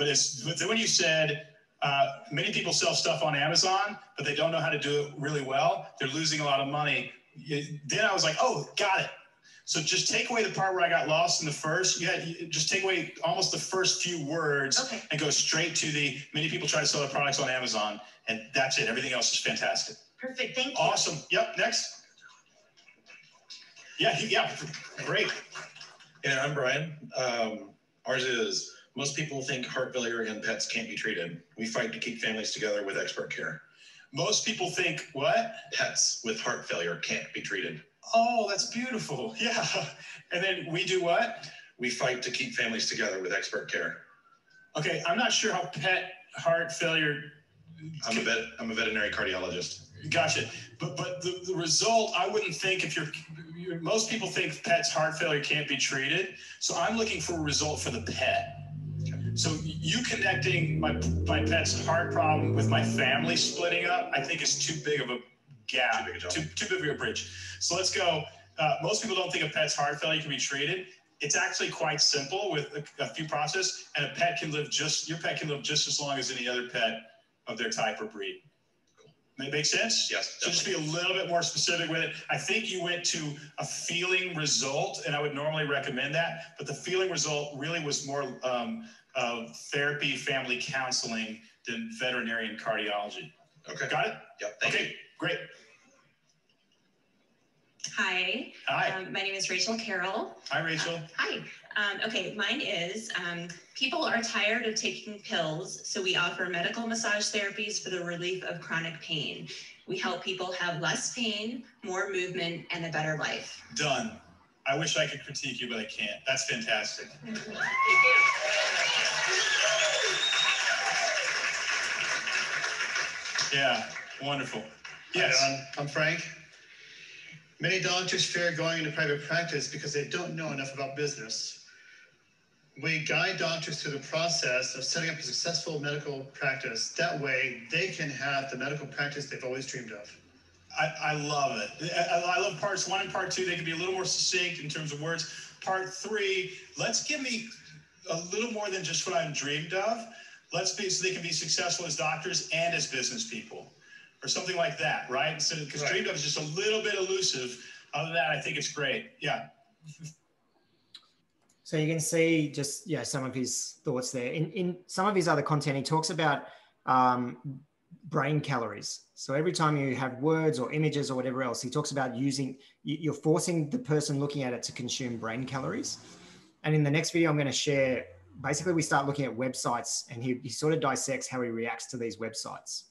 but it's then when you said uh, many people sell stuff on Amazon, but they don't know how to do it really well. They're losing a lot of money. Then I was like, oh, got it. So just take away the part where I got lost in the first. You had just take away almost the first few words okay. and go straight to the many people try to sell their products on Amazon, and that's it. Everything else is fantastic. Perfect. Thank you. Awesome. Yep. Next. Yeah. Yeah. Great. Yeah, I'm Brian. Um, ours is most people think heart failure in pets can't be treated. We fight to keep families together with expert care. Most people think what? Pets with heart failure can't be treated. Oh, that's beautiful. (laughs) Yeah. And then we do what? We fight to keep families together with expert care. Okay, I'm not sure how pet heart failure. I'm a vet. I'm a veterinary cardiologist. Gotcha. But but the, the result, I wouldn't think if you're, you're most people think pets heart failure can't be treated. So I'm looking for a result for the pet. So you connecting my my pet's heart problem with my family splitting up, I think is too big of a gap, too big, too, too big of a bridge. So let's go. Uh, most people don't think a pet's heart failure can be treated. It's actually quite simple with a, a few processes, and a pet can live just your pet can live just as long as any other pet of their type or breed. That make sense? Yes. So just be a little bit more specific with it. I think you went to a feeling result, and I would normally recommend that, but the feeling result really was more um, of therapy, family counseling than veterinarian cardiology. Okay. Got it? Yep. okay, you. great. Hi. Hi. Um, my name is Rachel Carroll. Hi, Rachel. Uh, hi. Um, okay, mine is um, people are tired of taking pills, so we offer medical massage therapies for the relief of chronic pain. We help people have less pain, more movement, and a better life. Done. I wish I could critique you, but I can't. That's fantastic. Yeah, wonderful. Yes. Hi, I'm Frank. Many doctors fear going into private practice because they don't know enough about business. We guide doctors through the process of setting up a successful medical practice. That way, they can have the medical practice they've always dreamed of. I, I love it. I, I love parts one and part two. They can be a little more succinct in terms of words. Part three, let's give me a little more than just what I'm dreamed of. Let's be so they can be successful as doctors and as business people, or something like that, right? So because Right. dreamed of is just a little bit elusive. Other than that, I think it's great. Yeah. (laughs) So you can see just yeah some of his thoughts there. In in some of his other content, he talks about um, brain calories. So every time you have words or images or whatever else, he talks about using you- you're forcing the person looking at it to consume brain calories. And in the next video, I'm going to share. Basically, we start looking at websites, and he, he sort of dissects how he reacts to these websites.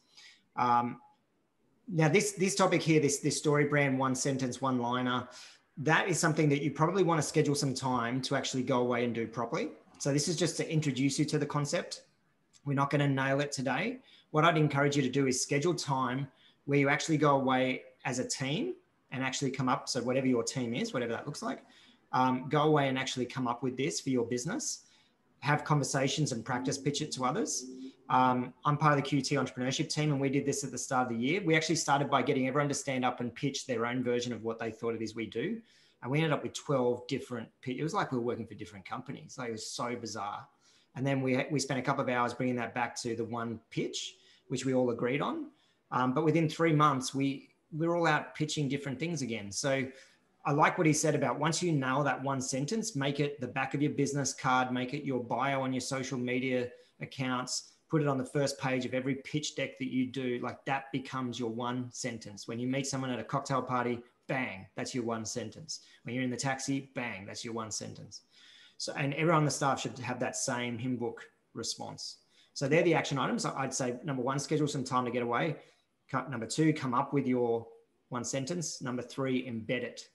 Um, now, this this topic here, this this story brand, one sentence, one liner, that is something that you probably want to schedule some time to actually go away and do properly. So this is just to introduce you to the concept. We're not going to nail it today. What I'd encourage you to do is schedule time where you actually go away as a team and actually come up. So whatever your team is, whatever that looks like, um, go away and actually come up with this for your business. Have conversations and practice pitch it to others. Um, I'm part of the QUT entrepreneurship team, and we did this at the start of the year. We actually started by getting everyone to stand up and pitch their own version of what they thought it is we do. And we ended up with 12 different, it was like we were working for different companies. Like it was so bizarre. And then we, we spent a couple of hours bringing that back to the one pitch, which we all agreed on. Um, but within three months, we, we were all out pitching different things again. So I like what he said about once you nail that one sentence, make it the back of your business card, make it your bio on your social media accounts, put it on the first page of every pitch deck that you do. Like that becomes your one sentence. When you meet someone at a cocktail party, bang, that's your one sentence. When you're in the taxi, bang, that's your one sentence. So, and everyone on the staff should have that same hymn book response. So they're the action items. I'd say number one, schedule some time to get away. Number two, come up with your one sentence. Number three, embed it.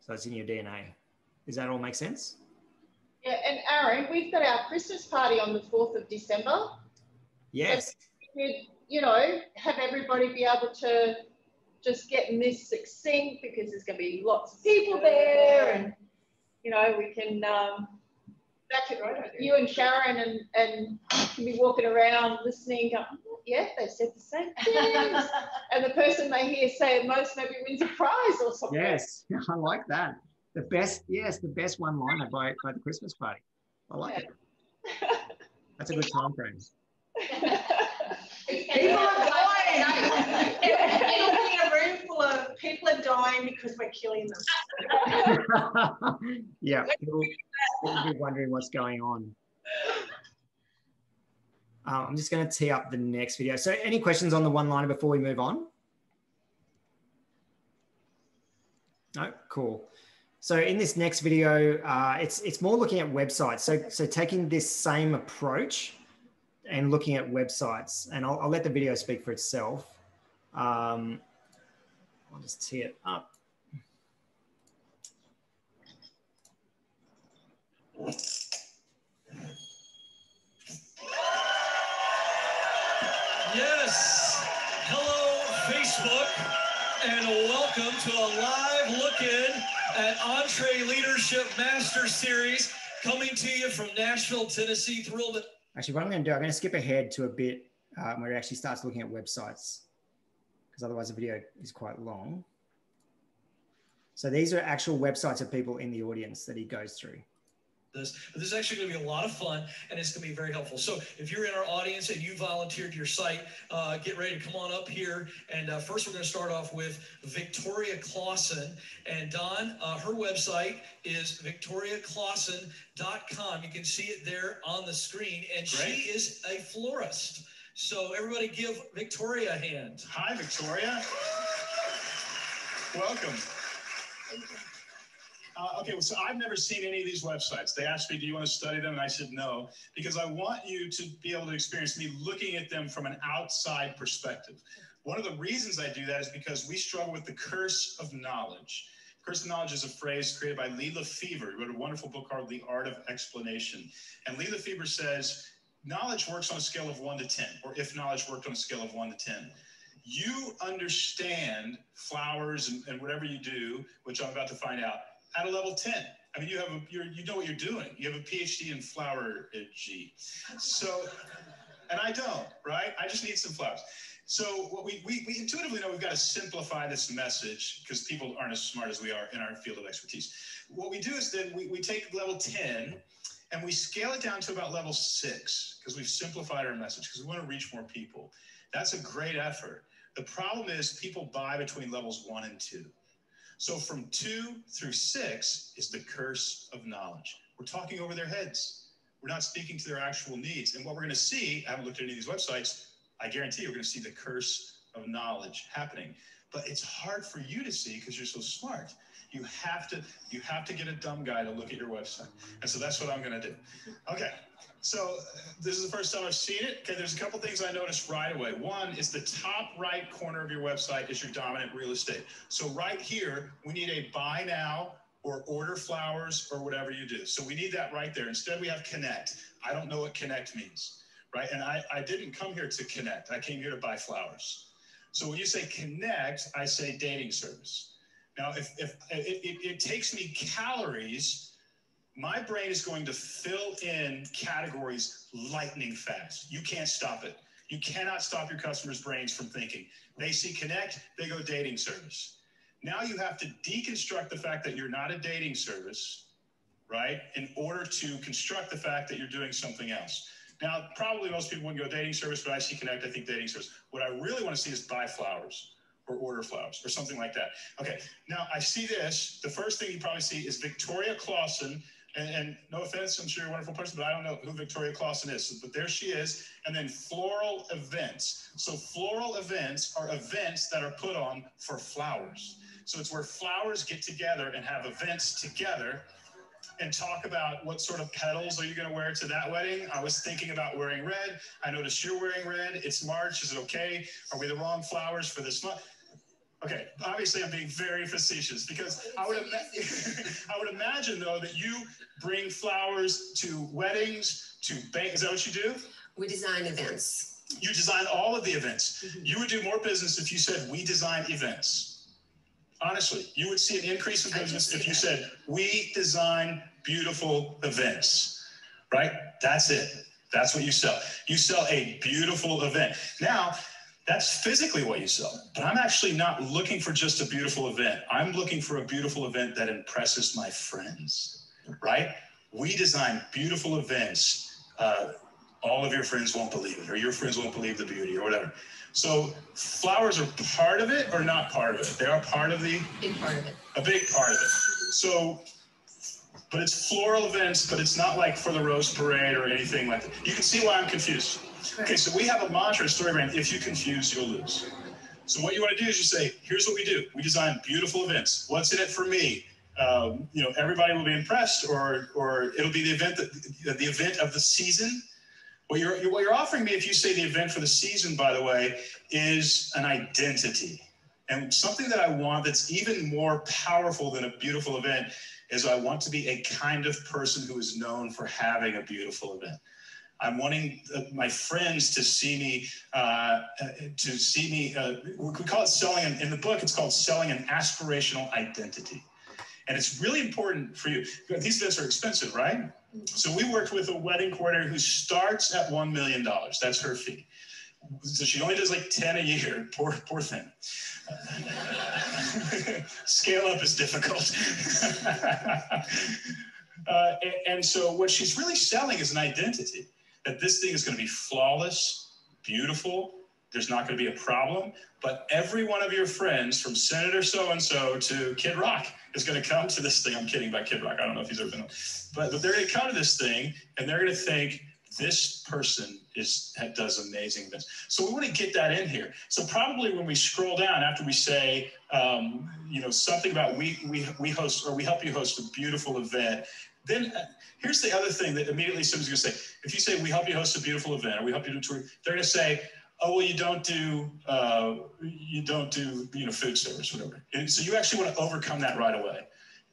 So it's in your DNA. Does that all make sense? Yeah, and Aaron, we've got our Christmas party on the 4th of December. Yes. Could, you know, have everybody be able to just get in this succinct because there's going to be lots of people there and, you know, we can, um, that could, you and Sharon and, and can be walking around listening, going, "Oh, yeah, they said the same things. (laughs) and the person they hear say it most maybe wins a prize or something. Yes, (laughs) I like that. The best, yes, the best one liner by, by the Christmas party. I like it. That's a good time frame. People are dying. It'll be a room full of people are dying because we're killing them. (laughs) yeah, people, people be wondering what's going on. Uh, I'm just going to tee up the next video. So, any questions on the one liner before we move on? No, cool. So in this next video, uh, it's it's more looking at websites. So so taking this same approach and looking at websites, and I'll, I'll let the video speak for itself. Um, I'll just tee it up. Yes. Hello, Facebook, and welcome to a live look in at EntreLeadership Master Series coming to you from Nashville, Tennessee. Thrilled Actually, what I'm going to do, I'm going to skip ahead to a bit uh, where it actually starts looking at websites, because otherwise the video is quite long. So these are actual websites of people in the audience that he goes through. this, but this is actually going to be a lot of fun and it's going to be very helpful. So if you're in our audience and you volunteered your site, uh, get ready to come on up here. And uh, first, we're going to start off with Victoria Clausen. And Don, uh, her website is victoriaclausen.com. You can see it there on the screen. And she is a florist. So everybody give Victoria a hand. Hi, Victoria. Welcome. Uh, okay, so I've never seen any of these websites. They asked me, do you want to study them? And I said no, because I want you to be able to experience me looking at them from an outside perspective. One of the reasons I do that is because we struggle with the curse of knowledge. Curse of knowledge is a phrase created by Lee LeFever. He wrote a wonderful book called The Art of Explanation. And Lee LeFever says, knowledge works on a scale of one to 10, or if knowledge worked on a scale of one to 10, you understand flowers and, and whatever you do, which I'm about to find out, at a level 10. I mean, you have a, you know what you're doing. You have a PhD in flowerology. So, and I don't, right? I just need some flowers. So what we, we, we intuitively know we've got to simplify this message because people aren't as smart as we are in our field of expertise. What we do is then we, we take level 10 and we scale it down to about level six because we've simplified our message because we want to reach more people. That's a great effort. The problem is people buy between levels one and two. So from two through six is the curse of knowledge. We're talking over their heads. We're not speaking to their actual needs. And what we're going to see, I haven't looked at any of these websites, I guarantee you're going to see the curse of knowledge happening. But it's hard for you to see because you're so smart. You have to you have to get a dumb guy to look at your website. And so that's what I'm going to do. Okay. So this is the first time I've seen it. Okay, there's a couple things I noticed right away. One is the top right corner of your website is your dominant real estate. So right here, we need a buy now or order flowers or whatever you do. So we need that right there. Instead, we have connect. I don't know what connect means, right? And I, I didn't come here to connect. I came here to buy flowers. So when you say connect, I say dating service. Now, if, if it, it, it takes me calories, my brain is going to fill in categories lightning fast. You can't stop it. You cannot stop your customers' brains from thinking. They see connect, they go dating service. Now you have to deconstruct the fact that you're not a dating service, right, in order to construct the fact that you're doing something else. Now, probably most people wouldn't go dating service, but I see connect, I think dating service. What I really want to see is buy flowers or order flowers or something like that. Okay, now I see this. The first thing you probably see is Victoria Clausen. And, and, no offense, I'm sure you're a wonderful person, but I don't know who Victoria Clausen is. But there she is. And then floral events. So floral events are events that are put on for flowers. So it's where flowers get together and have events together and talk about what sort of petals are you going to wear to that wedding. I was thinking about wearing red. I noticed you're wearing red. It's March. Is it okay? Are we the wrong flowers for this month? Okay, obviously I'm being very facetious because I would, (laughs) I would imagine though that you bring flowers to weddings, to bank. Is that what you do? We design events. You design all of the events. Mm-hmm. You would do more business if you said we design events. Honestly, you would see an increase in business if you said we design beautiful events. Right? That's it. That's what you sell. You sell a beautiful event. Now, that's physically what you sell. But I'm actually not looking for just a beautiful event. I'm looking for a beautiful event that impresses my friends, right? We design beautiful events. Uh, all of your friends won't believe it, or your friends won't believe the beauty, or whatever. So flowers are part of it or not part of it? They are part of the big part of it. A big part of it. So but it's floral events, but it's not like for the Rose Parade or anything like that. You can see why I'm confused. Okay, so we have a mantra story brand. If you confuse, you'll lose. So what you want to do is you say, here's what we do. We design beautiful events. What's in it for me? Um, you know, everybody will be impressed, or or it'll be the event that the event of the season. What you're what you're offering me, if you say the event for the season, by the way, is an identity, and something that I want that's even more powerful than a beautiful event is I want to be a kind of person who is known for having a beautiful event. I'm wanting uh, my friends to see me, uh, to see me, uh, we call it selling, an, in the book, it's called selling an aspirational identity. And it's really important for you. These events are expensive, right? So we worked with a wedding coordinator who starts at $1 million. That's her fee. So she only does like 10 a year. Poor, poor thing. (laughs) Scale up is difficult. (laughs) uh, and, and so what she's really selling is an identity that this thing is going to be flawless, beautiful. There's not going to be a problem. But every one of your friends, from Senator so and so to Kid Rock, is going to come to this thing. I'm kidding about Kid Rock. I don't know if he's ever been but they're going to come to this thing and they're going to think this person is does amazing things. So we want to get that in here. So probably when we scroll down after we say, um, you know, something about we we we host or we help you host a beautiful event, then uh, here's the other thing that immediately someone's going to say. If you say we help you host a beautiful event or we help you do a tour, they're going to say, oh well, you don't do uh, you don't do you know food service whatever. And so you actually want to overcome that right away.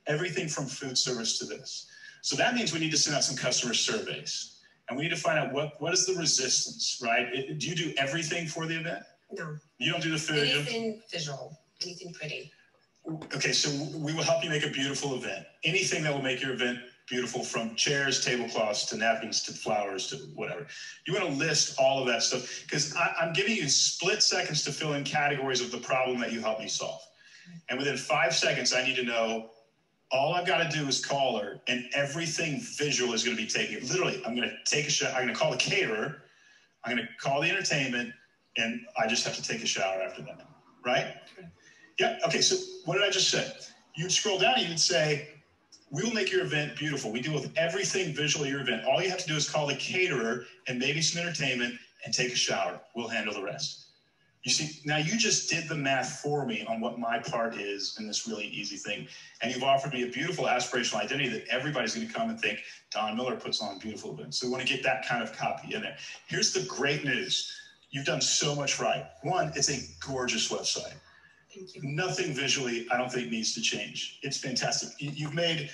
Everything from food service to this. So that means we need to send out some customer surveys And we need to find out what, what is the resistance, right? It- do you do everything for the event? No. You don't do the food? Anything visual, anything pretty. Okay, so we will help you make a beautiful event. Anything that will make your event beautiful from chairs, tablecloths to napkins to flowers to whatever. You want to list all of that stuff because I'm giving you split seconds to fill in categories of the problem that you help me solve. And within five seconds, I need to know all I've got to do is call her and everything visual is going to be taken. Literally, I'm going to take a shot. I'm going to call the caterer. I'm going to call the entertainment and I just have to take a shower after that. Right? Yeah. Okay. So what did I just say? You'd scroll down and you'd say, we will make your event beautiful. We deal with everything visual your event. All you have to do is call the caterer and maybe some entertainment and take a shower. We'll handle the rest. You see, now you just did the math for me on what my part is in this really easy thing. And you've offered me a beautiful aspirational identity that everybody's going to come and think Don Miller puts on beautiful events. So we want to get that kind of copy in there. Here's the great news. You've done so much right. One, it's a gorgeous website. Nothing visually, I don't think needs to change. It's fantastic. You've made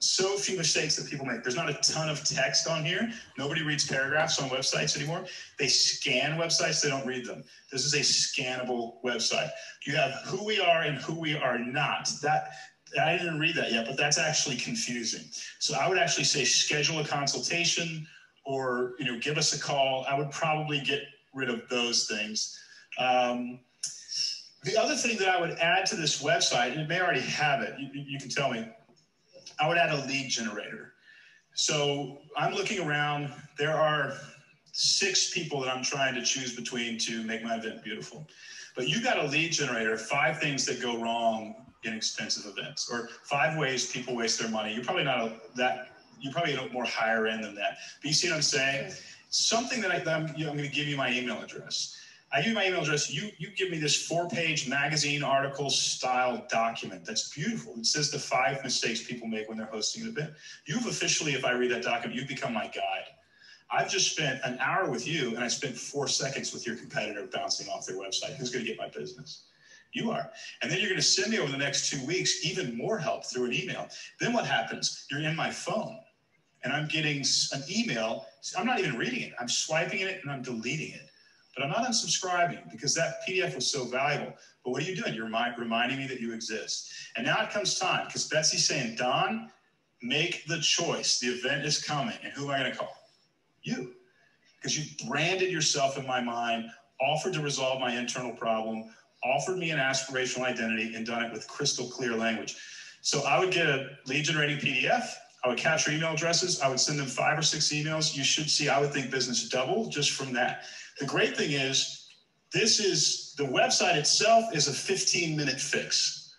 so few mistakes that people make. There's not a ton of text on here. Nobody reads paragraphs on websites anymore. They scan websites, they don't read them. This is a scannable website. You have who we are and who we are not. That I didn't read that yet, but that's actually confusing. So I would actually say schedule a consultation or you know give us a call. I would probably get rid of those things. Um, the other thing that I would add to this website, and it may already have it, you, you can tell me, I would add a lead generator. So I'm looking around, there are six people that I'm trying to choose between to make my event beautiful. But you got a lead generator, five things that go wrong in expensive events, or five ways people waste their money. You're probably not a, that, you're probably a more higher end than that. But you see what I'm saying? Something that, I, that I'm, you know, I'm going to give you my email address. I give you my email address. You you give me this four page magazine article style document that's beautiful. It says the five mistakes people make when they're hosting an event. You've officially, if I read that document, you've become my guide. I've just spent an hour with you and I spent four seconds with your competitor bouncing off their website. Who's going to get my business? You are. And then you're going to send me over the next two weeks even more help through an email. Then what happens? You're in my phone and I'm getting an email. I'm not even reading it. I'm swiping it and I'm deleting it. But I'm not unsubscribing because that PDF was so valuable. But what are you doing? You're reminding me that you exist. And now it comes time because Betsy's saying, Don, make the choice. The event is coming. And who am I going to call? You. Because you branded yourself in my mind, offered to resolve my internal problem, offered me an aspirational identity, and done it with crystal clear language. So I would get a lead generating PDF. I would capture email addresses. I would send them five or six emails. You should see, I would think business double just from that. The great thing is, this is the website itself is a 15 minute fix.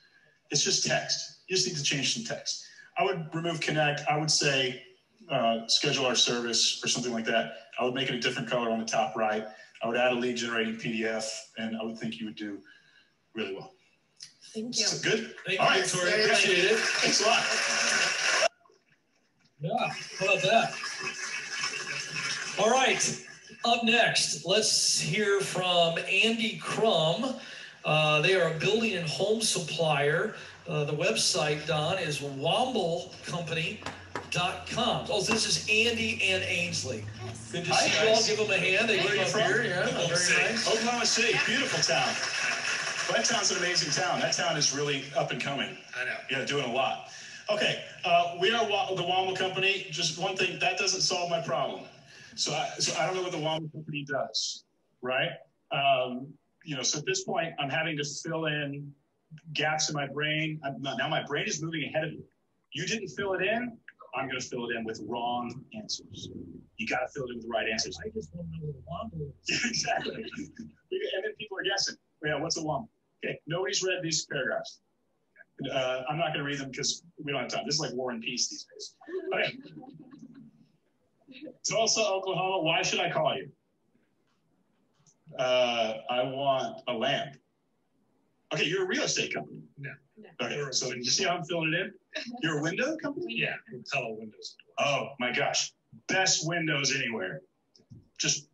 It's just text. You just need to change some text. I would remove connect. I would say uh, schedule our service or something like that. I would make it a different color on the top right. I would add a lead generating PDF, and I would think you would do really well. Thank you. So good. Thank All you, right. Victoria. Appreciate it. Thanks a lot. Yeah, how about that? All right, up next, let's hear from Andy Crum. Uh, they are a building and home supplier. Uh, the website, Don, is womblecompany.com. Oh, this is Andy and Ainsley. Good to Hi, see you all. Give them a hand. They Where are you from? here. Yeah, Oklahoma very City. nice. Oklahoma City, beautiful town. Well, that town's an amazing town. That town is really up and coming. I know. Yeah, doing a lot. Okay, uh, we are the Wamble Company. Just one thing, that doesn't solve my problem. So I, so I don't know what the Wamble Company does, right? Um, you know, so at this point, I'm having to fill in gaps in my brain. I'm now my brain is moving ahead of you. You didn't fill it in. I'm going to fill it in with wrong answers. You got to fill it in with the right answers. I just want to know what a womble is. (laughs) exactly. And then people are guessing. Yeah, what's a Wamble? Okay, nobody's read these paragraphs. Uh, I'm not going to read them because we don't have time. This is like War and Peace these days. Okay. Tulsa, Oklahoma. Why should I call you? Uh, I want a lamp. Okay, you're a real estate company. No. Okay, so you see how I'm filling it in? (laughs) You're a window company? Yeah, color windows. Oh my gosh. Best windows anywhere. Just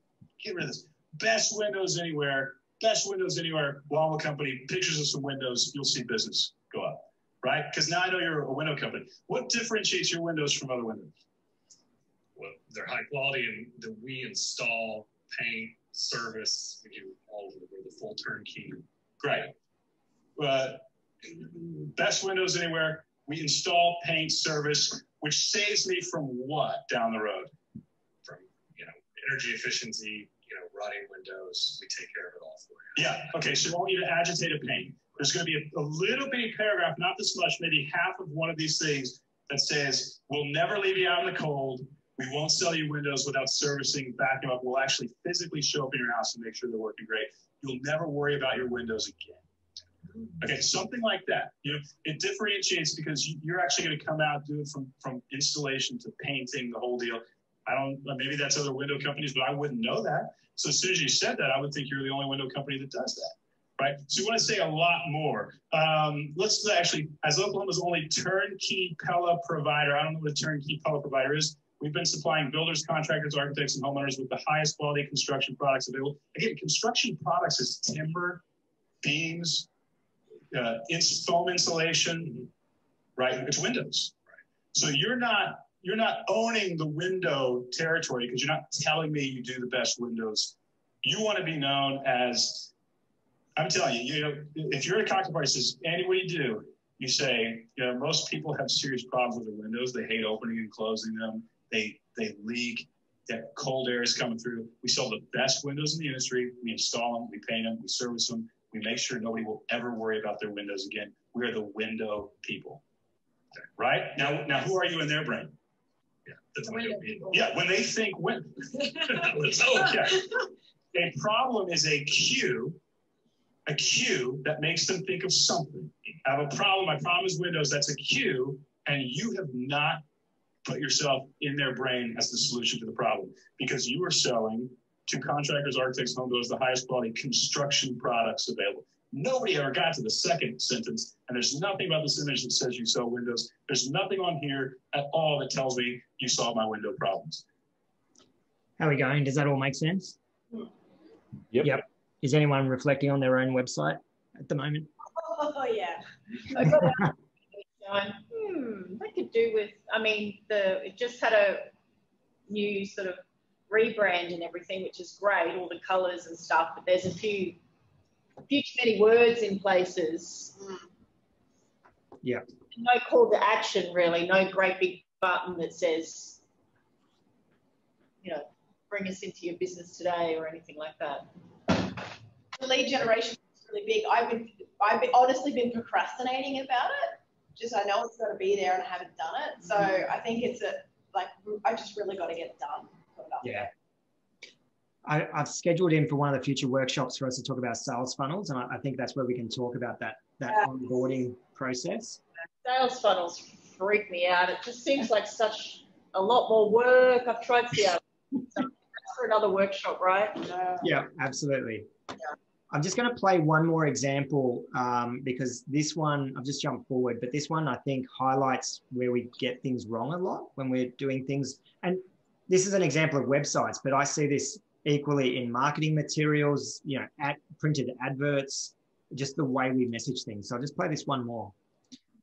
get rid of this. Best windows anywhere. Best windows anywhere. Wall company. Pictures of some windows. You'll see business go up. Right? Because now I know you're a window company. What differentiates your windows from other windows? Well, they're high quality and we install, paint, service, we do all of the, we're the full turnkey. Great. Best windows anywhere. We install, paint, service, which saves me from what down the road? From you know energy efficiency, you know rotting windows. We take care of it all for you. Yeah. Okay. So I want you to agitate a paint. There's going to be a, a little bitty paragraph, not this much, maybe half of one of these things that says, "We'll never leave you out in the cold. We won't sell you windows without servicing, backing up. We'll actually physically show up in your house and make sure they're working great. You'll never worry about your windows again." Okay, something like that. You know, it differentiates because you, you're actually going to come out do it from from installation to painting the whole deal. I don't. Maybe that's other window companies, but I wouldn't know that. So as soon as you said that, I would think you're the only window company that does that, right? So you want to say a lot more. Um, let's actually, as Oklahoma's only turnkey Pella provider, I don't know what a turnkey Pella provider is. We've been supplying builders, contractors, architects, and homeowners with the highest quality construction products available. Again, construction products is timber, beams, uh, foam insulation, right? It's windows. So you're not you're not owning the window territory because you're not telling me you do the best windows. You want to be known as I'm telling you, you know, if you're at a cocktail party says, Andy, what do you do? You say, you know, most people have serious problems with their windows. They hate opening and closing them. They they leak. That cold air is coming through. We sell the best windows in the industry. We install them, we paint them, we service them, we make sure nobody will ever worry about their windows again. We are the window people. Right? Now, now who are you in their brain? Yeah, that's window people. Yeah, when they think window. (laughs) (laughs) okay. A problem is a cue, a cue that makes them think of something. I have a problem. My problem is windows. That's a cue, and you have not put yourself in their brain as the solution to the problem because you are selling to contractors, architects, home builders, the highest quality construction products available. Nobody ever got to the second sentence, and there's nothing about this image that says you sell windows. There's nothing on here at all that tells me you solve my window problems. How are we going? Does that all make sense? Yep. Yep. Is anyone reflecting on their own website at the moment? Oh, yeah. (laughs) I got it going, hmm, that could do with, I mean, the it just had a new sort of rebrand and everything, which is great, all the colours and stuff, but there's a few, a few too many words in places. Yeah. No call to action, really, no great big button that says, you know, bring us into your business today or anything like that. The lead generation is really big. I've been, I've been, honestly been procrastinating about it. Just I know it's got to be there and I haven't done it. So mm-hmm. I think it's a like I just really got to get it done. It. Yeah. I, I've scheduled in for one of the future workshops for us to talk about sales funnels, and I, I think that's where we can talk about that that Yeah. onboarding process. Sales funnels freak me out. It just seems like such a lot more work. I've tried to see how (laughs) that's for another workshop, right? Yeah, absolutely. I'm just going to play one more example um, because this one, I've just jumped forward, but this one I think highlights where we get things wrong a lot when we're doing things. And this is an example of websites, but I see this equally in marketing materials, you know, at printed adverts, just the way we message things. So I'll just play this one more.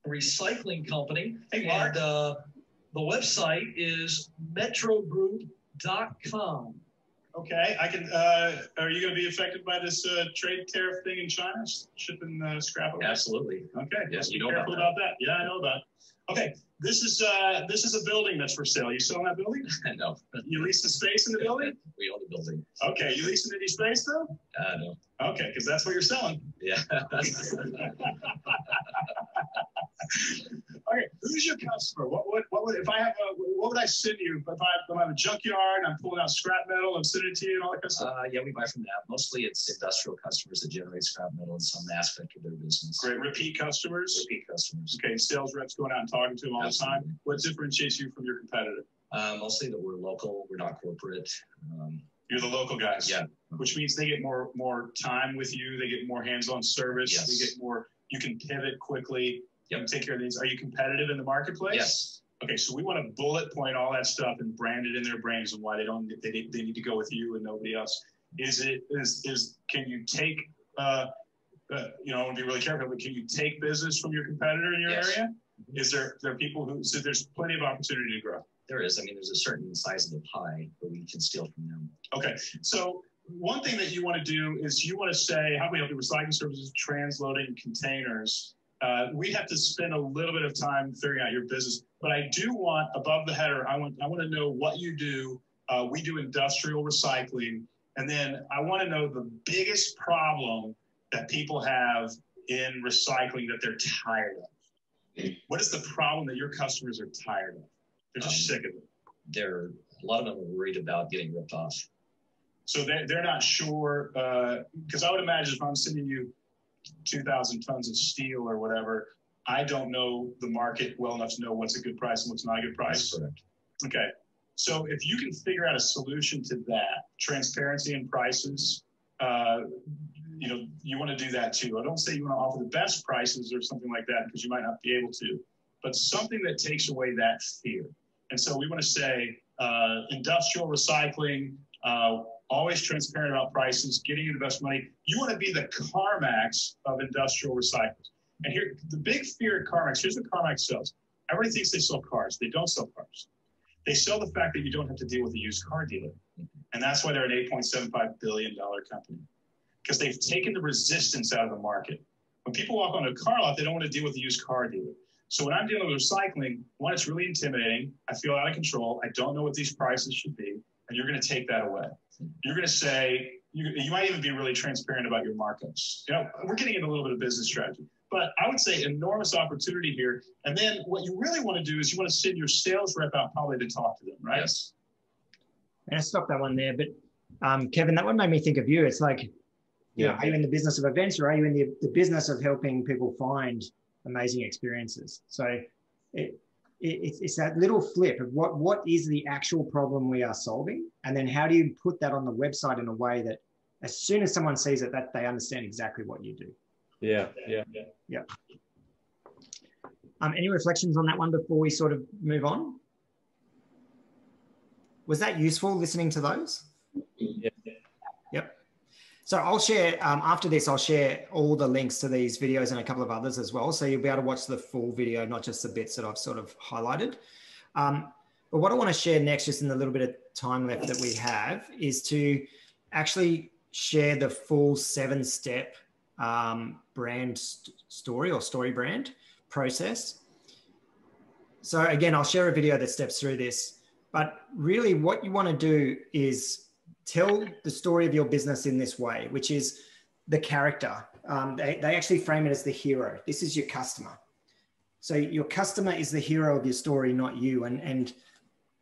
recycling company. and uh, the website is metrogroup.com. Okay, I can. Uh, are you going to be affected by this uh, trade tariff thing in China, shipping uh, scrap? over? Absolutely. Okay. Yes, let's you be know about careful that. about that. Yeah, I know that. Okay, this is uh, this is a building that's for sale. You selling that building? (laughs) no. You lease the space in the building? (laughs) We own the building. Okay, you leasing any space though? Uh, no. Okay, because that's what you're selling. Yeah. (laughs) Okay, who's your customer? What would what would if I have a what would I send you if I, if I have a junkyard and I'm pulling out scrap metal and sending it to you and all that kind of stuff? Uh, yeah, we buy from that. Mostly it's industrial customers that generate scrap metal in some aspect of their business. Great, repeat customers. Repeat customers. Okay, sales reps going out and talking to them all the time. What differentiates you from your competitor? Uh, mostly that we're local, we're not corporate. Um, You're the local guys. Yeah. Which means they get more more time with you. They get more hands-on service. Yes. They get more. You can pivot quickly. You can take care of these. Are you competitive in the marketplace? Yes. Okay, so we want to bullet point all that stuff and brand it in their brains and why they don't they, need- they need to go with you and nobody else. Is it is is can you take uh, uh you know I want to be really careful, but can you take business from your competitor in your Yes. area? Is there there are people who so there's plenty of opportunity to grow. There is. I mean, there's a certain size of the pie that we can steal from them. Okay, so one thing that you want to do is you want to say, how do we help the recycling services transloading containers? Uh, we have to spend a little bit of time figuring out your business, but I do want above the header, I want I want to know what you do. Uh, we do industrial recycling, and then I want to know the biggest problem that people have in recycling that they're tired of. What is the problem that your customers are tired of? They're just Um, sick of it. They're a lot of them are worried about getting ripped off. So they're, they're not sure, because I would imagine if I'm sending you 2,000 tons of steel or whatever, I don't know the market well enough to know what's a good price and what's not a good price. correct. Okay. So if you can figure out a solution to that, transparency in prices, uh, you know, you want to do that too. I don't say you want to offer the best prices or something like that because you might not be able to, but something that takes away that fear. And so we want to say uh, industrial recycling, uh, always transparent about prices, getting you the best money. You want to be the CarMax of industrial recyclers. And here, the big fear at CarMax, here's what CarMax sells. Everybody thinks they sell cars. They don't sell cars. They sell the fact that you don't have to deal with a used car dealer. And that's why they're an $8.75 billion company because they've taken the resistance out of the market. When people walk on a car lot, they don't want to deal with a used car dealer. So when I'm dealing with recycling, one, it's really intimidating. I feel out of control. I don't know what these prices should be. And you're going to take that away. You're going to say, you, you might even be really transparent about your markups. You know, we're getting into a little bit of business strategy, but I would say enormous opportunity here. And then what you really want to do is you want to send your sales rep out probably to talk to them, right? Yes. And I stopped that one there, but um, Kevin, that one made me think of you. It's like, you know, Yeah. are you in the business of events or are you in the, the business of helping people find amazing experiences? So it, it, it's, it's that little flip of what, what is the actual problem we are solving? And then how do you put that on the website in a way that as soon as someone sees it, that they understand exactly what you do? Yeah, yeah, yeah. Yeah. Um, any reflections on that one before we sort of move on? Was that useful listening to those? Yeah. So I'll share um, after this. I'll share all the links to these videos and a couple of others as well, so you'll be able to watch the full video, not just the bits that I've sort of highlighted. Um, but what I want to share next, just in the little bit of time left that we have, is to actually share the full seven-step um, brand st- story or story brand process. So again, I'll share a video that steps through this. But really, what you want to do is tell the story of your business in this way, which is the character. Um, they, they actually frame it as the hero. This is your customer. So your customer is the hero of your story, not you. And, and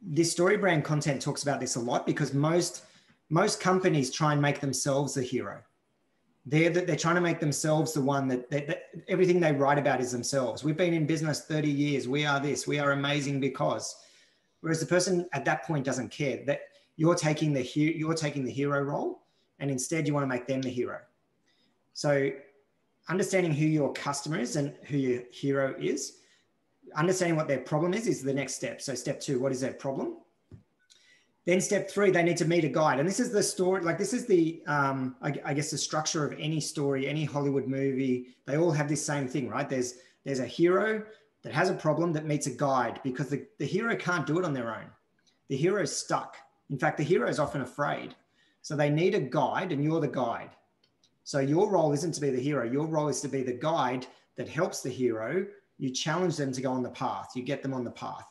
this story brand content talks about this a lot because most, most companies try and make themselves the hero. They're, the, they're trying to make themselves the one that, that, that everything they write about is themselves. We've been in business 30 years. We are this. We are amazing because. Whereas the person at that point doesn't care that you're taking the he- you're taking the hero role, and instead you want to make them the hero. So, understanding who your customer is and who your hero is, understanding what their problem is, is the next step. So, step two, what is their problem? Then step three, they need to meet a guide, and this is the story. Like this is the, um, I, I guess, the structure of any story, any Hollywood movie. They all have this same thing, right? There's there's a hero that has a problem that meets a guide because the, the hero can't do it on their own. The hero is stuck. In fact, the hero is often afraid. So they need a guide, and you're the guide. So your role isn't to be the hero. Your role is to be the guide that helps the hero. You challenge them to go on the path. You get them on the path.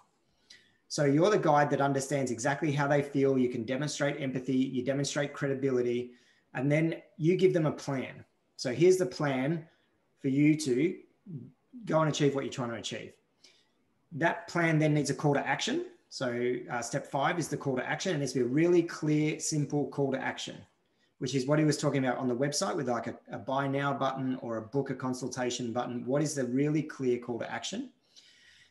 So you're the guide that understands exactly how they feel. You can demonstrate empathy. You demonstrate credibility, and then you give them a plan. So here's the plan for you to go and achieve what you're trying to achieve. That plan then needs a call to action. So uh, step five is the call to action. and It needs to be a really clear, simple call to action, which is what he was talking about on the website with like a, a buy now button or a book a consultation button. What is the really clear call to action?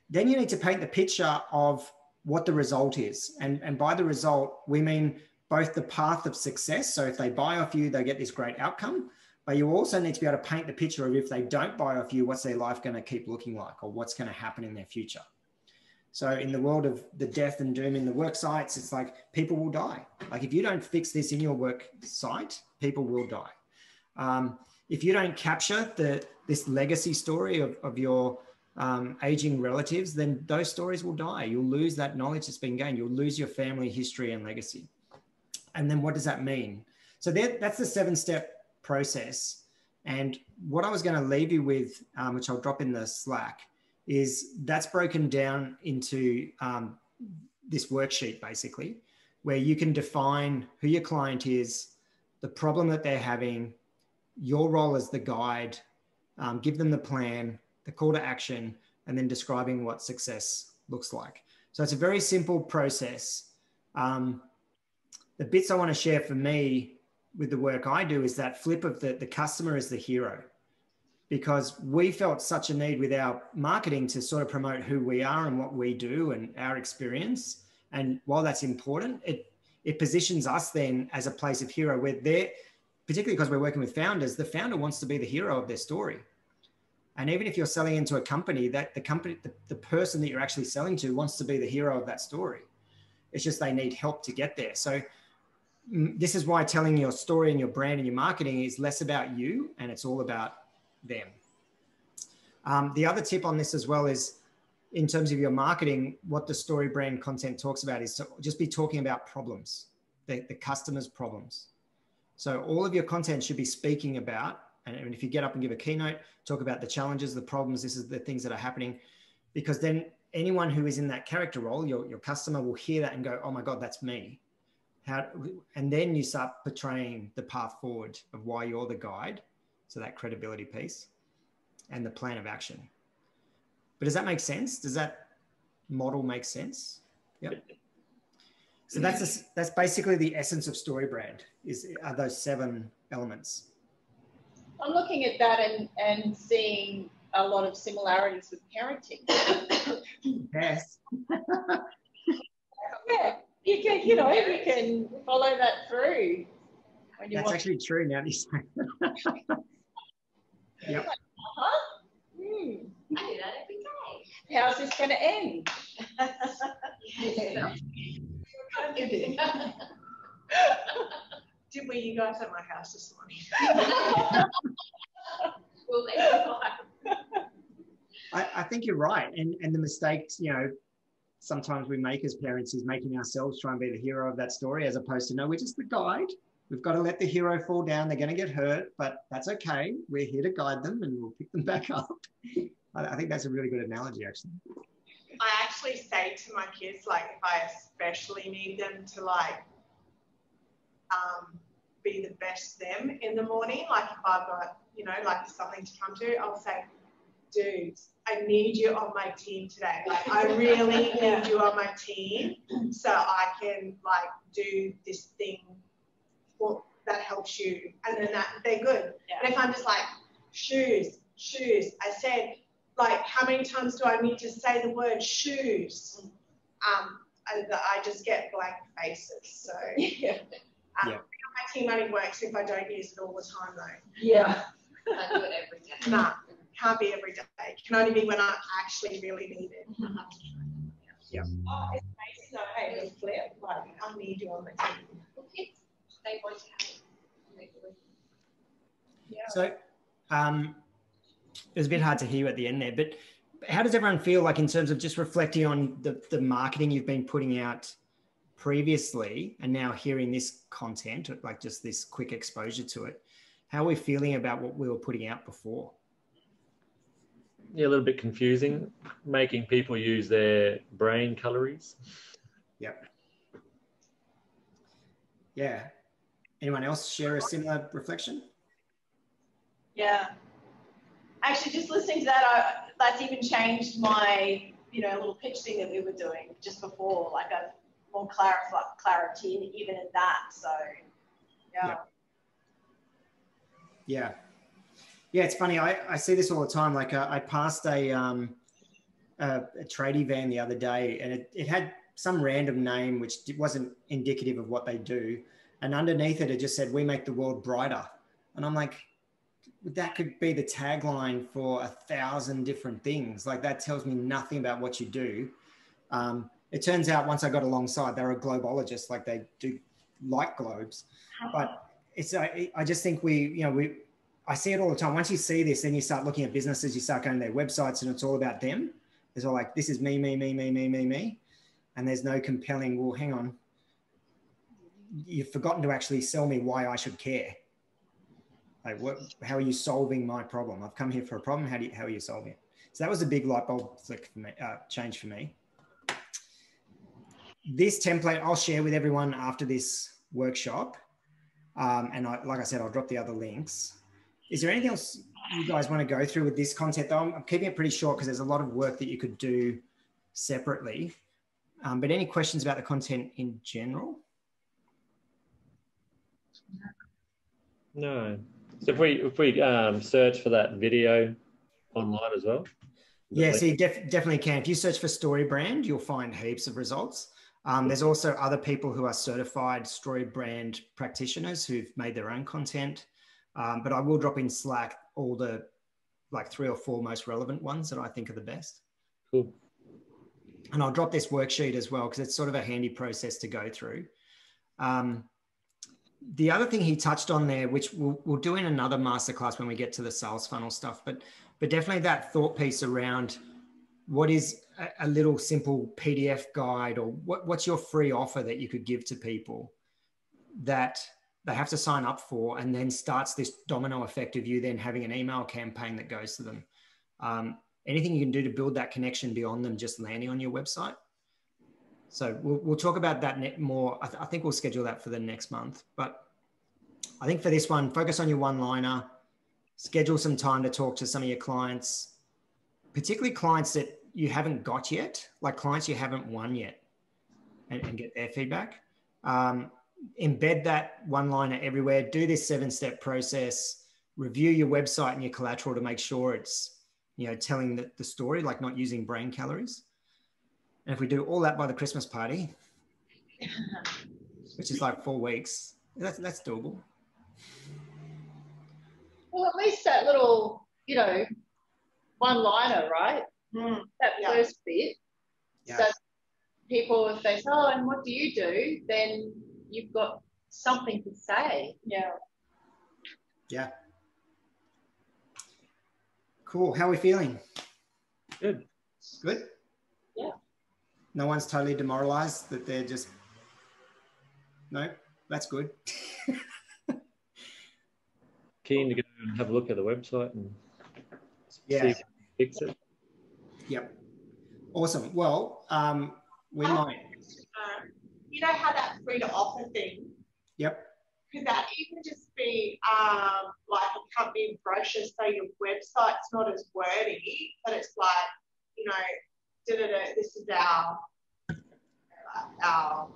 Then you need to paint the picture of what the result is. And, and by the result, we mean both the path of success. So if they buy off you, they get this great outcome. But you also need to be able to paint the picture of if they don't buy off you, what's their life going to keep looking like or what's going to happen in their future. So in the world of the death and doom in the work sites, it's like people will die. Like if you don't fix this in your work site, people will die. Um, if you don't capture the this legacy story of, of your um, aging relatives, then those stories will die. You'll lose that knowledge that's been gained. You'll lose your family history and legacy. And then what does that mean? So that, that's the seven step process. And what I was going to leave you with, um, which I'll drop in the Slack, is that's broken down into um, this worksheet basically, where you can define who your client is, the problem that they're having, your role as the guide, um, give them the plan, the call to action, and then describing what success looks like. So it's a very simple process. Um, the bits I want to share for me with the work I do is that flip of the, the customer as the hero. Because we felt such a need with our marketing to sort of promote who we are and what we do and our experience. And while that's important, it it positions us then as a place of hero where they're particularly because we're working with founders, the founder wants to be the hero of their story. And even if you're selling into a company, that the company, the, the person that you're actually selling to wants to be the hero of that story. It's just they need help to get there. So mm, this is why telling your story and your brand and your marketing is less about you and it's all about them. Um, the other tip on this as well is in terms of your marketing, what the story brand content talks about is to just be talking about problems, the, the customer's problems. So all of your content should be speaking about, and if you get up and give a keynote, talk about the challenges, the problems, this is the things that are happening, because then anyone who is in that character role, your, your customer will hear that and go, oh my God, that's me. How, and then you start portraying the path forward of why you're the guide. So that credibility piece and the plan of action. But does that make sense? Does that model make sense? Yep. So that's a, that's basically the essence of story brand is are those seven elements. I'm looking at that and, and seeing a lot of similarities with parenting. yes. (laughs) yeah, you can, you know, you can follow that through. When you That's want. actually true now. You say. (laughs) yep. Uh-huh. Hmm. I do that every day. How's this going to end? (laughs) Did we you guys at my house this morning? (laughs) well, I, I think you're right. And and the mistakes, you know, sometimes we make as parents is making ourselves try and be the hero of that story as opposed to no, we're just the guide. We've got to let the hero fall down. They're going to get hurt, but that's okay. We're here to guide them and we'll pick them back (laughs) up. I, I think that's a really good analogy, actually. I actually say to my kids, like, if I especially need them to, like, um, be the best them in the morning, like, if I've got, you know, like something to come to, I'll say, dudes, I need you on my team today. Like, I really (laughs) need you on my team so I can, like, do this thing for, that helps you. And then that, they're good. Yeah. And if I'm just like, shoes, shoes, I said, like how many times do I need to say the word shoes? Um, and I just get blank faces. So yeah. (laughs) Um, yeah. My team only works if I don't use it all the time though. Yeah. (laughs) I do it every day. Nah, can't be every day. Can only be when I actually really need it. yeah. Oh, it's amazing though. Hey, the flip. Like I need you on the team. They want to have Yeah. So, um, it was a bit hard to hear at the end there, but how does everyone feel like in terms of just reflecting on the, the marketing you've been putting out previously and now hearing this content, like just this quick exposure to it? How are we feeling about what we were putting out before? Yeah, a little bit confusing, making people use their brain calories. Yep. Yeah. Anyone else share a similar reflection? Yeah, actually just listening to that, I, that's even changed my, you know, little pitch thing that we were doing just before, like a more clarif- clarity even in that. So, yeah. yeah. Yeah. Yeah, it's funny. I, I see this all the time. Like uh, I passed a, um, a, a tradie van the other day and it, it had some random name which wasn't indicative of what they do. And underneath it, it just said, we make the world brighter. And I'm like, that could be the tagline for a thousand different things. Like that tells me nothing about what you do. Um, it turns out once I got alongside, they're a globologist, like they do like globes. But it's I, I just think we, you know, we I see it all the time. Once you see this, then you start looking at businesses, you start going to their websites, and it's all about them. It's all like, this is me, me, me, me, me, me, me. And there's no compelling, well, hang on. You've forgotten to actually sell me why I should care. Like, what, how are you solving my problem? I've come here for a problem. How, do you, how are you solving it? So that was a big light bulb flick for me, uh, change for me. This template I'll share with everyone after this workshop. Um, and I, like I said, I'll drop the other links. Is there anything else you guys want to go through with this content? Though I'm, I'm keeping it pretty short because there's a lot of work that you could do separately. Um, but any questions about the content in general? No. So if we if we um, search for that video online as well. Yeah, so you def definitely can. If you search for Story Brand, you'll find heaps of results. Um, there's also other people who are certified story brand practitioners who've made their own content. Um, but I will drop in Slack all the like three or four most relevant ones that I think are the best. Cool. And I'll drop this worksheet as well because it's sort of a handy process to go through. Um, the other thing he touched on there, which we'll, we'll do in another masterclass when we get to the sales funnel stuff, but but definitely that thought piece around what is a, a little simple PDF guide or what, what's your free offer that you could give to people that they have to sign up for and then starts this domino effect of you then having an email campaign that goes to them. Um, anything you can do to build that connection beyond them just landing on your website. So we'll, we'll talk about that more. I, th- I think we'll schedule that for the next month. But I think for this one, focus on your one liner, schedule some time to talk to some of your clients, particularly clients that you haven't got yet, like clients you haven't won yet, and, and get their feedback. Um, embed that one liner everywhere. Do this seven step process. Review your website and your collateral to make sure it's you know telling the, the story, like not using brain calories. And if we do all that by the Christmas party, (laughs) which is like four weeks, that's that's doable. Well, at least that little, you know, one liner, right? Mm. That yeah. first bit. Yeah. So people, if they say, oh, and what do you do? Then you've got something to say. Yeah. Yeah. Cool. How are we feeling? Good. Good? Yeah. No one's totally demoralized that they're just, no, that's good. (laughs) Keen to go and have a look at the website and yeah. fix it. Yep. Awesome. Well, um, we might. Uh, you know how that free to offer thing? Yep. Could that even just be um, like a company brochure so your website's not as wordy, but it's like, you know, da, da, da, this is our, our,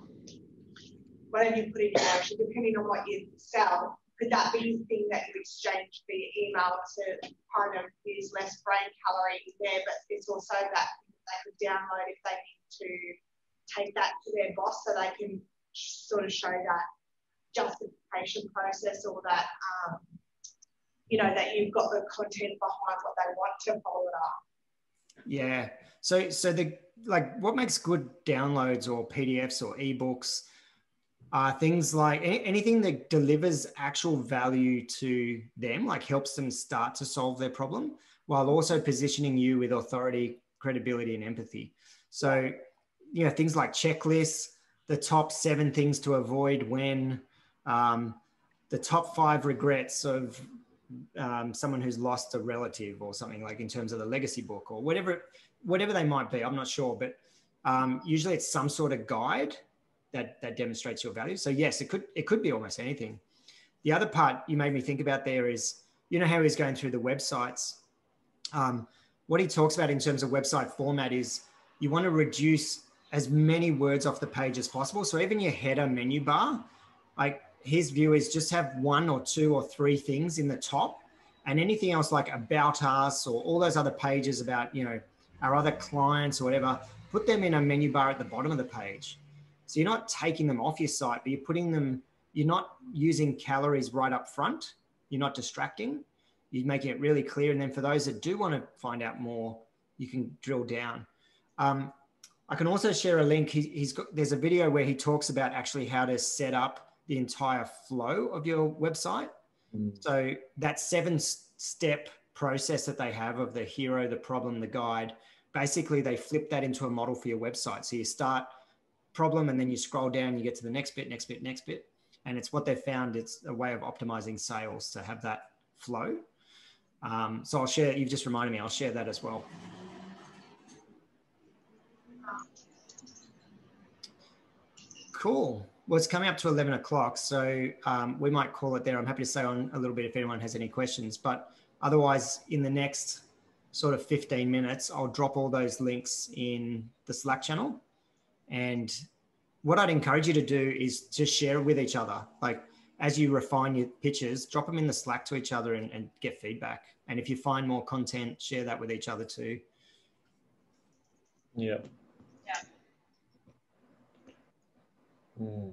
whatever you put in your brochure, depending on what you sell, could that be the thing that you exchange via email to kind of use less brain calorie there, but it's also that they could download if they need to take that to their boss so they can sort of show that justification process or that um, you know that you've got the content behind what they want to follow it up. Yeah. So so the like what makes good downloads or PDFs or ebooks are things like any, anything that delivers actual value to them, like helps them start to solve their problem, while also positioning you with authority, credibility, and empathy. So, you know, things like checklists, the top seven things to avoid when, um, the top five regrets of um, someone who's lost a relative or something like in terms of the legacy book or whatever, whatever they might be. I'm not sure, but um, usually it's some sort of guide that that demonstrates your value. So yes, it could it could be almost anything. The other part you made me think about there is you know how he's going through the websites. Um, what he talks about in terms of website format is you want to reduce as many words off the page as possible. So even your header menu bar, like his view is just have one or two or three things in the top and anything else like about us or all those other pages about, you know, our other clients or whatever, put them in a menu bar at the bottom of the page. So you're not taking them off your site, but you're putting them, you're not using calories right up front. You're not distracting. You're making it really clear. And then for those that do want to find out more, you can drill down. Um, I can also share a link. He, has got, there's a video where he talks about actually how to set up the entire flow of your website. So that seven step process that they have of the hero, the problem, the guide, basically they flip that into a model for your website. So you start problem and then you scroll down, you get to the next bit, next bit, next bit. And it's what they've found. It's a way of optimizing sales to have that flow. Um, so I'll share, you've just reminded me, I'll share that as well. Cool. Well, it's coming up to 11 o'clock, so um, we might call it there. I'm happy to stay on a little bit if anyone has any questions, but otherwise, in the next sort of 15 minutes, I'll drop all those links in the Slack channel. And what I'd encourage you to do is to share with each other. Like as you refine your pitches, drop them in the Slack to each other and, and get feedback. And if you find more content, share that with each other too. Yeah. Yeah. Mm.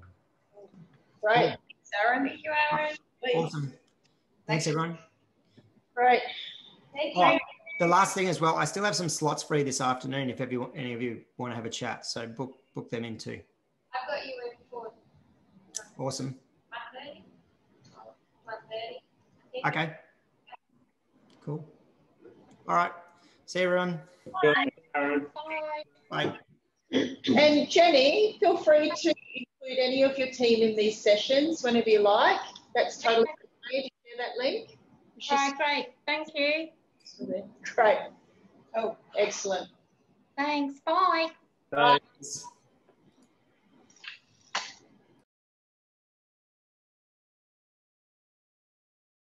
Great. Thanks, Aaron. Thank you, Aaron. Awesome. Thanks, everyone. Great. Thank you. Oh, the last thing as well, I still have some slots free this afternoon if everyone, any of you want to have a chat. So book book them in too. I've got you in for Awesome. 1:30. 1:30. Okay. Cool. All right. See you, everyone. Bye. And Jenny, feel free to include any of your team in these sessions whenever you like. That's totally okay to share that link. Right, great. Thank you. Great. Oh, excellent. Thanks. Bye. Thanks.